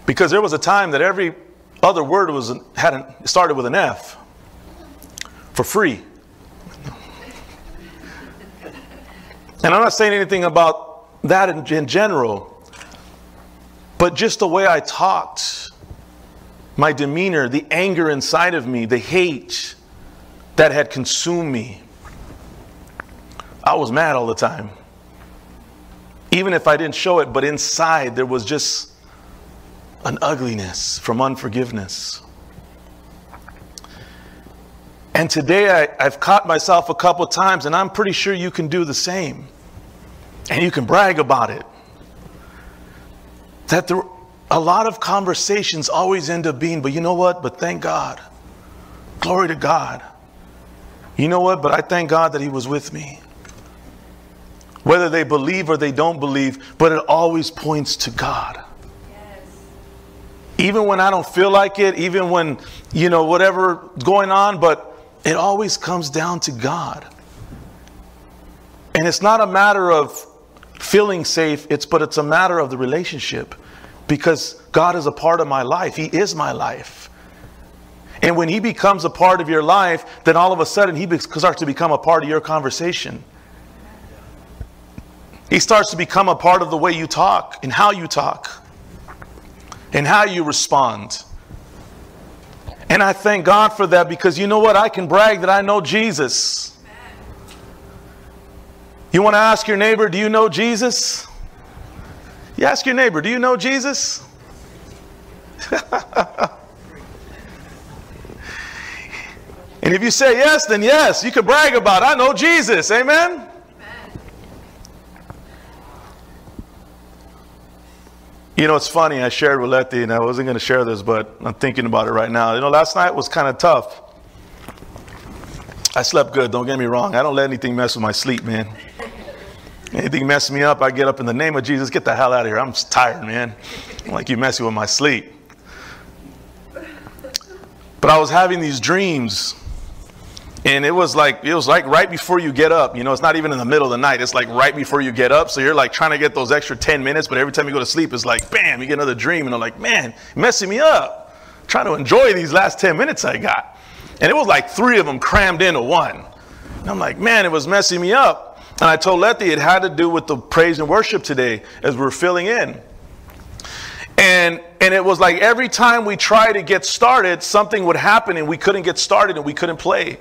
Because there was a time that every other word was hadn't started with an F for free. And I'm not saying anything about that in, in general, but just the way I talked, my demeanor, the anger inside of me, the hate that had consumed me. I was mad all the time. Even if I didn't show it, but inside there was just an ugliness from unforgiveness. And today I, have caught myself a couple times, and I'm pretty sure you can do the same. And you can brag about it. That there, a lot of conversations always end up being, but you know what? But thank God. Glory to God. You know what? But I thank God that He was with me. Whether they believe or they don't believe, but it always points to God. Even when I don't feel like it, even when, you know, whatever going on, but it always comes down to God. And it's not a matter of feeling safe, it's but it's a matter of the relationship because God is a part of my life. He is my life. And when he becomes a part of your life, then all of a sudden he starts to become a part of your conversation. He starts to become a part of the way you talk and how you talk and how you respond. And I thank God for that because you know what? I can brag that I know Jesus. You want to ask your neighbor, do you know Jesus? You ask your neighbor, do you know Jesus? and if you say yes, then yes, you can brag about, I know Jesus. Amen? You know, it's funny. I shared with Letty, and I wasn't going to share this, but I'm thinking about it right now. You know, last night was kind of tough. I slept good, don't get me wrong. I don't let anything mess with my sleep, man. Anything mess me up, I get up in the name of Jesus, get the hell out of here. I'm tired, man. I'm like you messing with my sleep. But I was having these dreams, and it was like it was like right before you get up. You know, it's not even in the middle of the night. It's like right before you get up. So you're like trying to get those extra 10 minutes, but every time you go to sleep, it's like bam, you get another dream, and I'm like, man, messing me up. trying to enjoy these last 10 minutes I got. And it was like three of them crammed into one. And I'm like, man, it was messing me up. And I told Letty it had to do with the praise and worship today as we are filling in. And And it was like every time we tried to get started, something would happen and we couldn't get started and we couldn't play.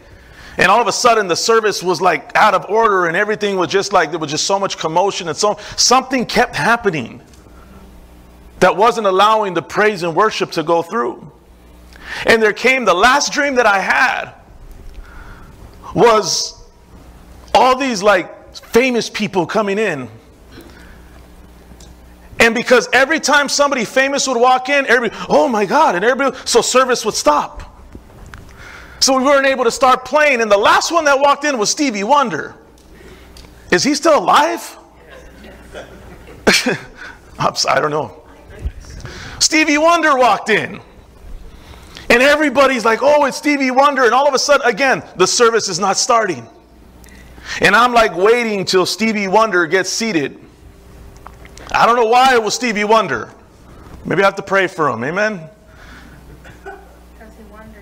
And all of a sudden, the service was like out of order, and everything was just like there was just so much commotion, and so something kept happening that wasn't allowing the praise and worship to go through. And there came the last dream that I had was all these like famous people coming in. And because every time somebody famous would walk in, everybody, oh my God, and everybody, so service would stop. So we weren't able to start playing. And the last one that walked in was Stevie Wonder. Is he still alive? I don't know. Stevie Wonder walked in. And everybody's like, oh, it's Stevie Wonder. And all of a sudden, again, the service is not starting. And I'm like waiting till Stevie Wonder gets seated. I don't know why it was Stevie Wonder. Maybe I have to pray for him. Amen. Because he wonders.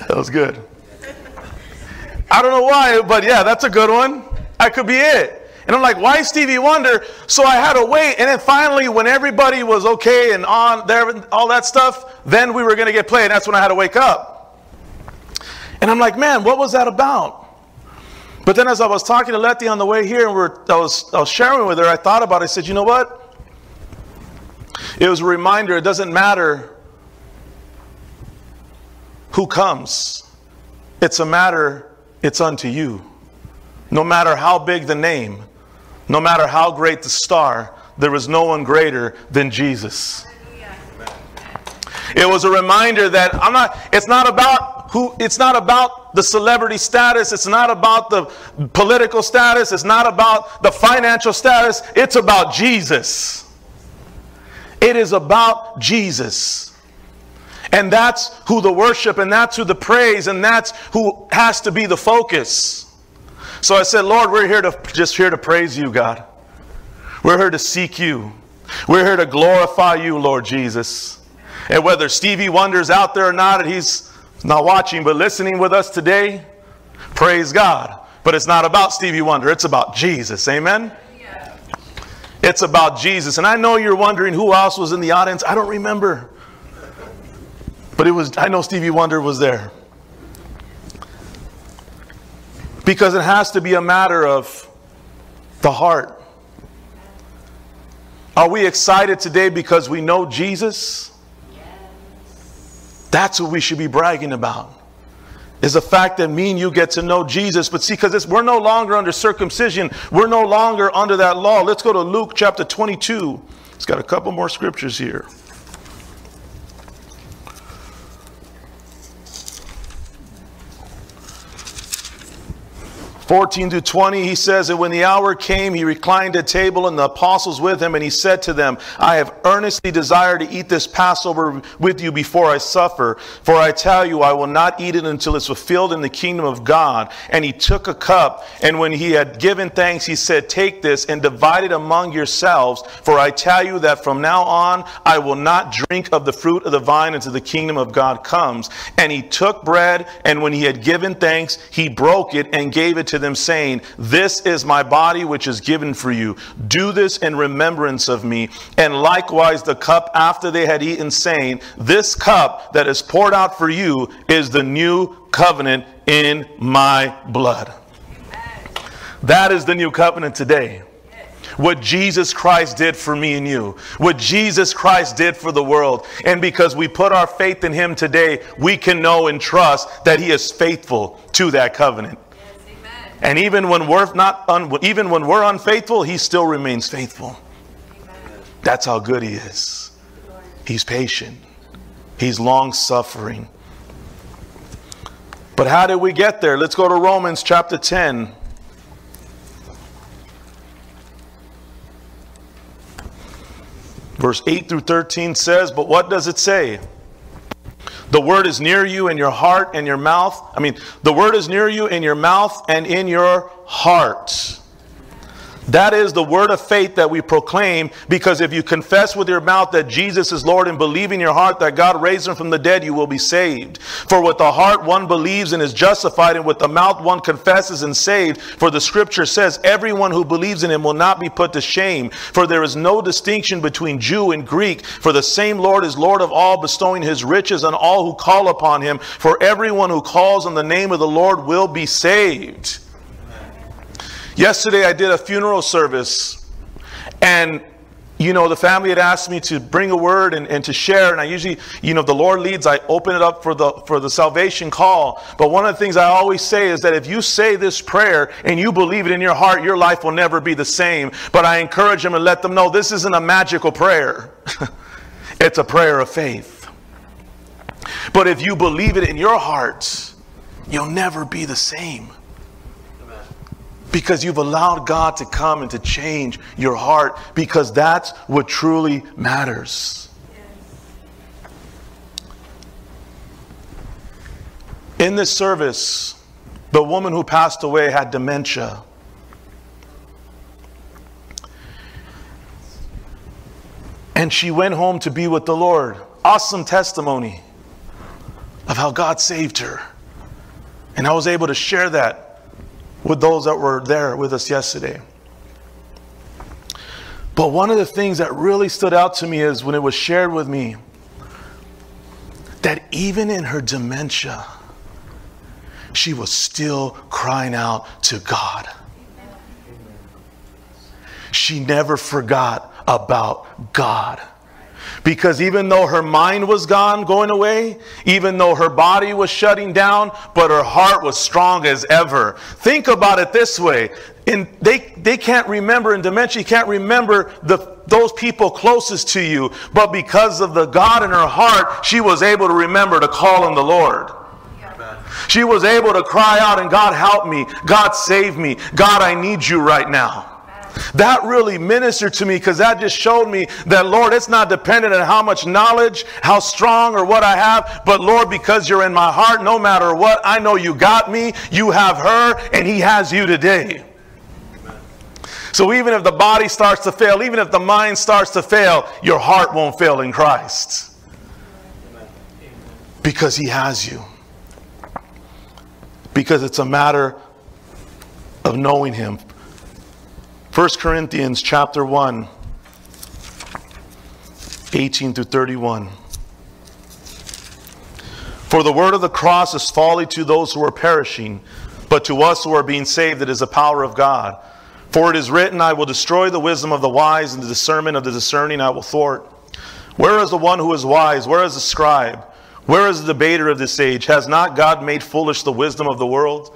That was good. I don't know why, but yeah, that's a good one. That could be it. And I'm like, why Stevie Wonder? So I had to wait. And then finally, when everybody was okay and on there, all that stuff, then we were going to get played. That's when I had to wake up. And I'm like, man, what was that about? But then as I was talking to Letty on the way here and we're, I, was, I was sharing with her, I thought about it. I said, you know what? It was a reminder it doesn't matter who comes, it's a matter, it's unto you. No matter how big the name, no matter how great the star, there is no one greater than Jesus. It was a reminder that I'm not, it's not about who, it's not about the celebrity status, it's not about the political status, it's not about the financial status, it's about Jesus. It is about Jesus. And that's who the worship and that's who the praise and that's who has to be the focus. So I said, Lord, we're here to just here to praise you, God. We're here to seek you. We're here to glorify you, Lord Jesus. And whether Stevie Wonder's out there or not, and he's not watching but listening with us today, praise God. But it's not about Stevie Wonder, it's about Jesus. Amen. It's about Jesus. And I know you're wondering who else was in the audience. I don't remember. But it was I know Stevie Wonder was there. Because it has to be a matter of the heart. Are we excited today because we know Jesus? That's what we should be bragging about. Is the fact that me and you get to know Jesus. But see, because we're no longer under circumcision, we're no longer under that law. Let's go to Luke chapter 22. It's got a couple more scriptures here. 14 to 20, he says, And when the hour came, he reclined at table and the apostles with him, and he said to them, I have earnestly desired to eat this Passover with you before I suffer. For I tell you, I will not eat it until it's fulfilled in the kingdom of God. And he took a cup, and when he had given thanks, he said, Take this and divide it among yourselves. For I tell you that from now on, I will not drink of the fruit of the vine until the kingdom of God comes. And he took bread, and when he had given thanks, he broke it and gave it to them, saying, This is my body which is given for you. Do this in remembrance of me. And likewise the cup after they had eaten, saying, This cup that is poured out for you is the new covenant in my blood. That is the new covenant today. What Jesus Christ did for me and you. What Jesus Christ did for the world. And because we put our faith in Him today, we can know and trust that He is faithful to that covenant. And even when we're not, even when we're unfaithful, He still remains faithful. That's how good He is. He's patient. He's long suffering. But how did we get there? Let's go to Romans chapter 10. Verse 8 through 13 says, But what does it say? The word is near you in your heart and your mouth. I mean, the word is near you in your mouth and in your heart. That is the word of faith that we proclaim because if you confess with your mouth that Jesus is Lord and believe in your heart that God raised him from the dead, you will be saved. For with the heart one believes and is justified, and with the mouth one confesses and saved. For the scripture says, Everyone who believes in him will not be put to shame. For there is no distinction between Jew and Greek, for the same Lord is Lord of all, bestowing his riches on all who call upon him. For everyone who calls on the name of the Lord will be saved. Yesterday I did a funeral service and you know, the family had asked me to bring a word and, and to share, and I usually, you know, the Lord leads, I open it up for the for the salvation call. But one of the things I always say is that if you say this prayer and you believe it in your heart, your life will never be the same. But I encourage them and let them know this isn't a magical prayer. it's a prayer of faith. But if you believe it in your heart, you'll never be the same because you've allowed God to come and to change your heart because that's what truly matters. In this service, the woman who passed away had dementia. And she went home to be with the Lord. Awesome testimony of how God saved her. And I was able to share that with those that were there with us yesterday. But one of the things that really stood out to me is when it was shared with me that even in her dementia, she was still crying out to God. She never forgot about God. Because even though her mind was gone, going away, even though her body was shutting down, but her heart was strong as ever. Think about it this way. In, they, they can't remember in dementia, can't remember the, those people closest to you. But because of the God in her heart, she was able to remember to call on the Lord. She was able to cry out and God help me. God save me. God, I need you right now. That really ministered to me because that just showed me that, Lord, it's not dependent on how much knowledge, how strong, or what I have, but Lord, because you're in my heart, no matter what, I know you got me, you have her, and He has you today. So even if the body starts to fail, even if the mind starts to fail, your heart won't fail in Christ. Because He has you. Because it's a matter of knowing Him. 1 Corinthians chapter 1, 18 through 31. For the word of the cross is folly to those who are perishing, but to us who are being saved it is the power of God. For it is written, I will destroy the wisdom of the wise, and the discernment of the discerning I will thwart. Where is the one who is wise? Where is the scribe? Where is the debater of this age? Has not God made foolish the wisdom of the world?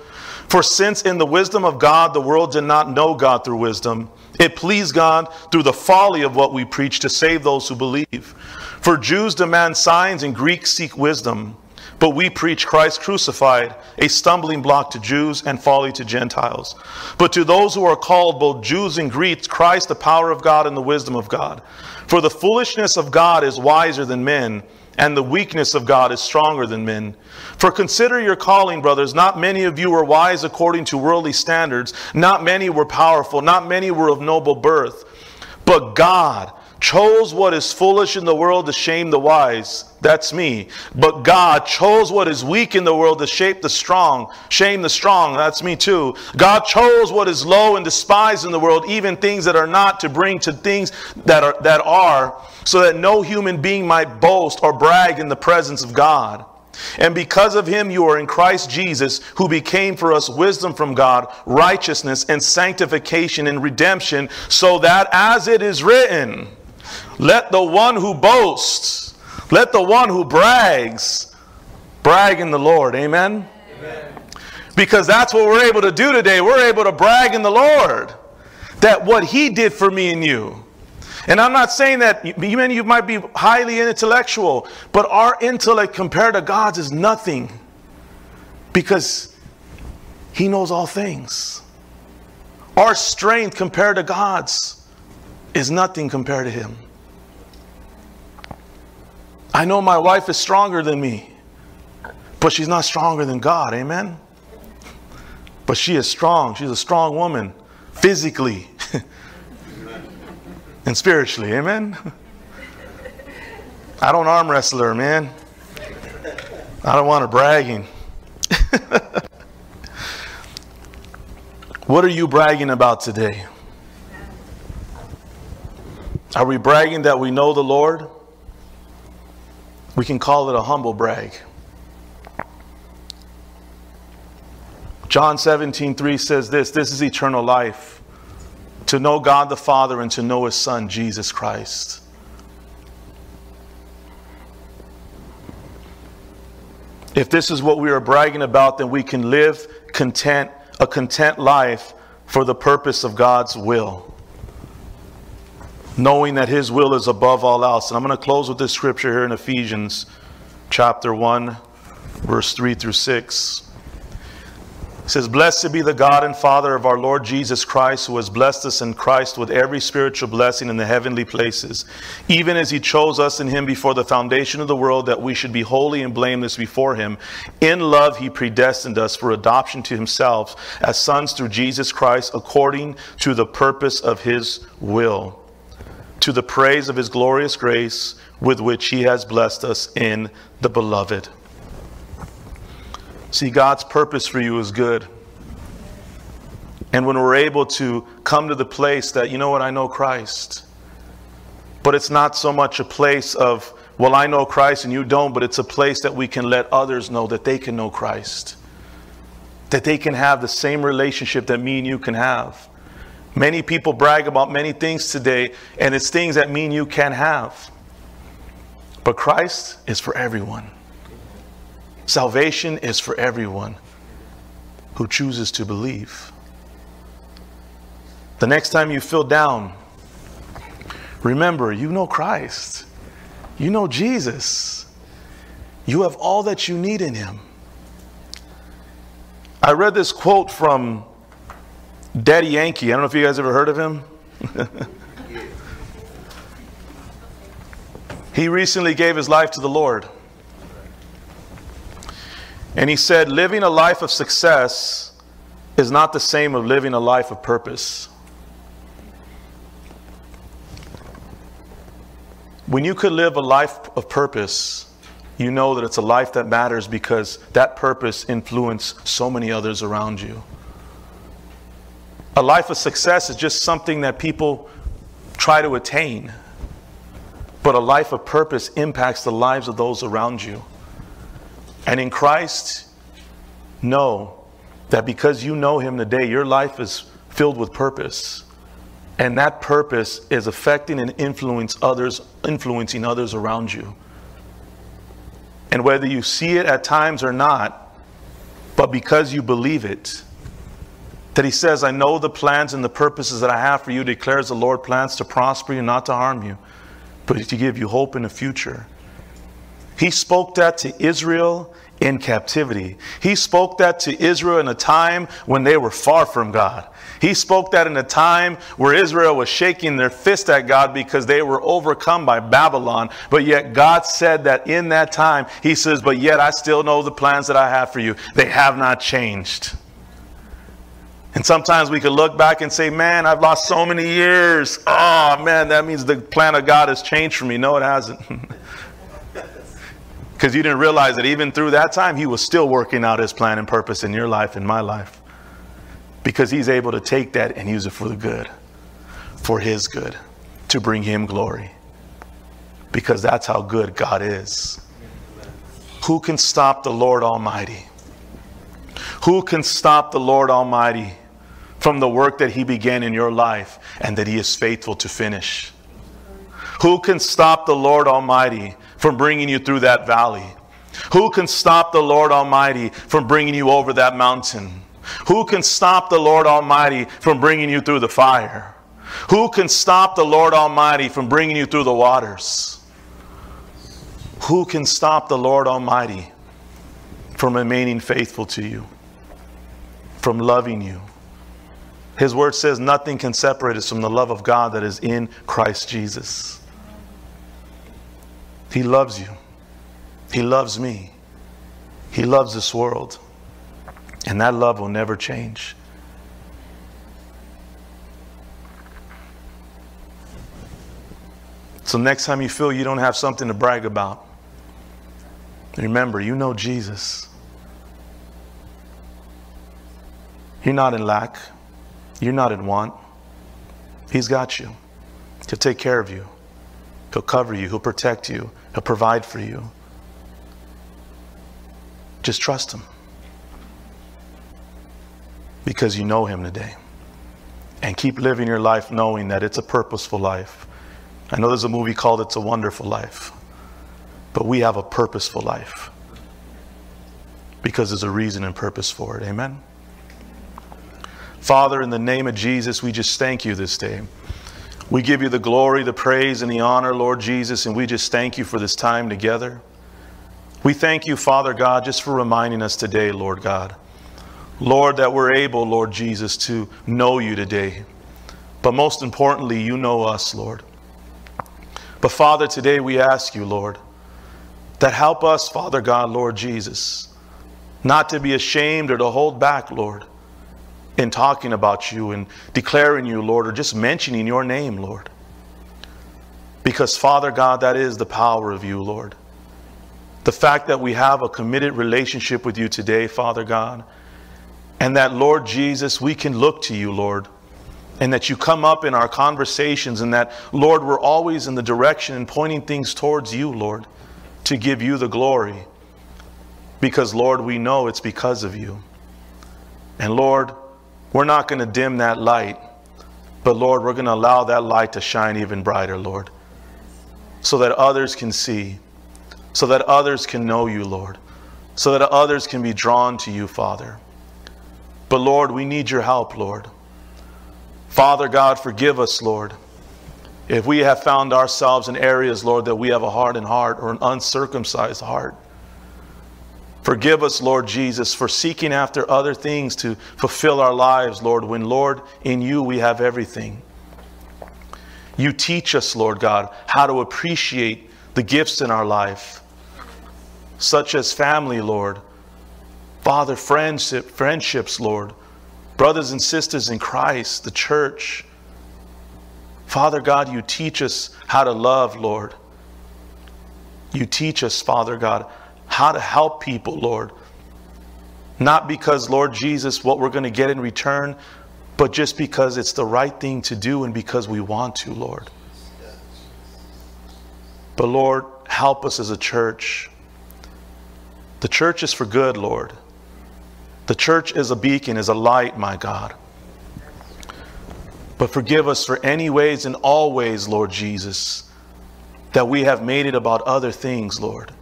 For since in the wisdom of God the world did not know God through wisdom, it pleased God through the folly of what we preach to save those who believe. For Jews demand signs and Greeks seek wisdom, but we preach Christ crucified, a stumbling block to Jews and folly to Gentiles. But to those who are called, both Jews and Greeks, Christ the power of God and the wisdom of God. For the foolishness of God is wiser than men and the weakness of God is stronger than men. For consider your calling, brothers. Not many of you were wise according to worldly standards. Not many were powerful. Not many were of noble birth. But God chose what is foolish in the world to shame the wise. That's me. But God chose what is weak in the world to shape the strong, shame the strong. That's me too. God chose what is low and despised in the world, even things that are not, to bring to things that are that are, so that no human being might boast or brag in the presence of God. And because of him, you are in Christ Jesus, who became for us wisdom from God, righteousness and sanctification and redemption, so that as it is written, let the one who boasts, let the one who brags, brag in the Lord. Amen? Amen? Because that's what we're able to do today. We're able to brag in the Lord that what He did for me and you. And I'm not saying that many of you might be highly intellectual, but our intellect compared to God's is nothing because He knows all things. Our strength compared to God's is nothing compared to Him. I know my wife is stronger than me, but she's not stronger than God. Amen? But she is strong. She's a strong woman physically. and spiritually. Amen? I don't arm wrestler, man. I don't want to bragging. what are you bragging about today? Are we bragging that we know the Lord? We can call it a humble brag. John 17, 3 says this this is eternal life to know God the Father and to know His Son, Jesus Christ. If this is what we are bragging about, then we can live content, a content life for the purpose of God's will. Knowing that His will is above all else. And I'm going to close with this scripture here in Ephesians chapter 1, verse 3 through 6. It says, Blessed be the God and Father of our Lord Jesus Christ, who has blessed us in Christ with every spiritual blessing in the heavenly places, even as he chose us in him before the foundation of the world, that we should be holy and blameless before him. In love, he predestined us for adoption to himself as sons through Jesus Christ, according to the purpose of his will, to the praise of his glorious grace with which he has blessed us in the beloved. See, God's purpose for you is good. And when we're able to come to the place that, you know what, I know Christ. But it's not so much a place of, well, I know Christ and you don't, but it's a place that we can let others know that they can know Christ. That they can have the same relationship that me and you can have. Many people brag about many things today, and it's things that me and you can have. But Christ is for everyone. Salvation is for everyone who chooses to believe. The next time you feel down, remember you know Christ, you know Jesus, you have all that you need in Him. I read this quote from Daddy Yankee. I don't know if you guys ever heard of him. he recently gave his life to the Lord. And he said, living a life of success is not the same of living a life of purpose. When you could live a life of purpose, you know that it's a life that matters because that purpose influences so many others around you. A life of success is just something that people try to attain. But a life of purpose impacts the lives of those around you. And in Christ, know that because you know Him today, your life is filled with purpose. And that purpose is affecting and influence others, influencing others around you. And whether you see it at times or not, but because you believe it, that he says, I know the plans and the purposes that I have for you, declares the Lord plans to prosper you, and not to harm you, but to give you hope in the future. He spoke that to Israel in captivity. He spoke that to Israel in a time when they were far from God. He spoke that in a time where Israel was shaking their fist at God because they were overcome by Babylon. But yet God said that in that time, He says, But yet I still know the plans that I have for you. They have not changed. And sometimes we could look back and say, Man, I've lost so many years. Oh, man, that means the plan of God has changed for me. No, it hasn't. Because you didn't realize that even through that time, He was still working out His plan and purpose in your life and my life. Because He's able to take that and use it for the good, for His good, to bring Him glory. Because that's how good God is. Who can stop the Lord Almighty? Who can stop the Lord Almighty from the work that He began in your life and that He is faithful to finish? Who can stop the Lord Almighty from bringing you through that valley? Who can stop the Lord Almighty from bringing you over that mountain? Who can stop the Lord Almighty from bringing you through the fire? Who can stop the Lord Almighty from bringing you through the waters? Who can stop the Lord Almighty from remaining faithful to you, from loving you? His word says nothing can separate us from the love of God that is in Christ Jesus. He loves you. He loves me. He loves this world. And that love will never change. So, next time you feel you don't have something to brag about, remember, you know Jesus. You're not in lack, you're not in want. He's got you, He'll take care of you, He'll cover you, He'll protect you. He'll provide for you. Just trust Him. Because you know Him today. And keep living your life knowing that it's a purposeful life. I know there's a movie called It's a Wonderful Life, but we have a purposeful life because there's a reason and purpose for it. Amen. Father, in the name of Jesus, we just thank you this day. We give you the glory, the praise, and the honor, Lord Jesus, and we just thank you for this time together. We thank you, Father God, just for reminding us today, Lord God. Lord, that we're able, Lord Jesus, to know you today. But most importantly, you know us, Lord. But Father, today we ask you, Lord, that help us, Father God, Lord Jesus, not to be ashamed or to hold back, Lord, in talking about you and declaring you, Lord, or just mentioning your name, Lord. Because, Father God, that is the power of you, Lord. The fact that we have a committed relationship with you today, Father God, and that, Lord Jesus, we can look to you, Lord, and that you come up in our conversations, and that, Lord, we're always in the direction and pointing things towards you, Lord, to give you the glory. Because, Lord, we know it's because of you. And, Lord, we're not going to dim that light, but, Lord, we're going to allow that light to shine even brighter, Lord, so that others can see, so that others can know you, Lord, so that others can be drawn to you, Father. But Lord, we need your help, Lord. Father God, forgive us, Lord. If we have found ourselves in areas, Lord, that we have a hardened heart or an uncircumcised heart. Forgive us, Lord Jesus, for seeking after other things to fulfill our lives, Lord, when, Lord, in you we have everything. You teach us, Lord God, how to appreciate the gifts in our life, such as family, Lord, Father, friendship, friendships, Lord, brothers and sisters in Christ, the church. Father God, you teach us how to love, Lord. You teach us, Father God, how to help people, Lord. Not because, Lord Jesus, what we're going to get in return, but just because it's the right thing to do and because we want to, Lord. But Lord, help us as a church. The church is for good, Lord. The church is a beacon, is a light, my God. But forgive us for any ways and all ways, Lord Jesus, that we have made it about other things, Lord.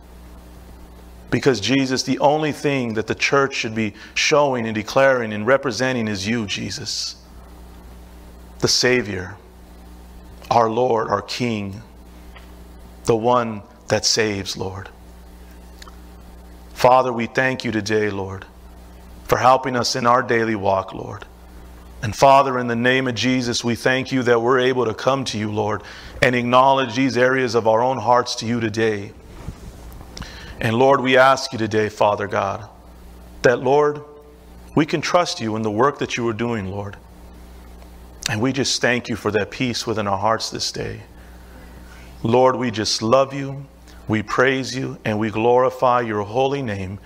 Because, Jesus, the only thing that the church should be showing and declaring and representing is you, Jesus, the Savior, our Lord, our King, the one that saves, Lord. Father, we thank you today, Lord for helping us in our daily walk, Lord. And Father, in the name of Jesus, we thank you that we're able to come to you, Lord, and acknowledge these areas of our own hearts to you today. And Lord, we ask you today, Father God, that, Lord, we can trust you in the work that you are doing, Lord. And we just thank you for that peace within our hearts this day. Lord, we just love you, we praise you, and we glorify your holy name.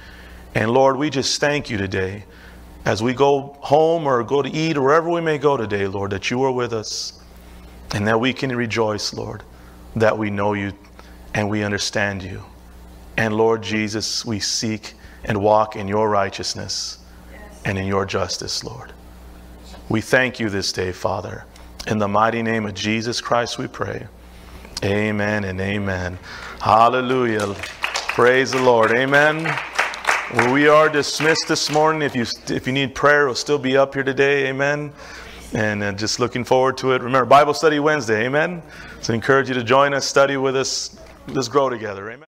And Lord, we just thank you today as we go home or go to eat or wherever we may go today, Lord, that you are with us and that we can rejoice, Lord, that we know you and we understand you. And Lord Jesus, we seek and walk in your righteousness and in your justice, Lord. We thank you this day, Father. In the mighty name of Jesus Christ, we pray. Amen and amen. Hallelujah. Praise the Lord. Amen. Well, we are dismissed this morning. If you if you need prayer, we'll still be up here today. Amen. And uh, just looking forward to it. Remember, Bible study Wednesday. Amen. So I encourage you to join us, study with us. Let's grow together. Amen.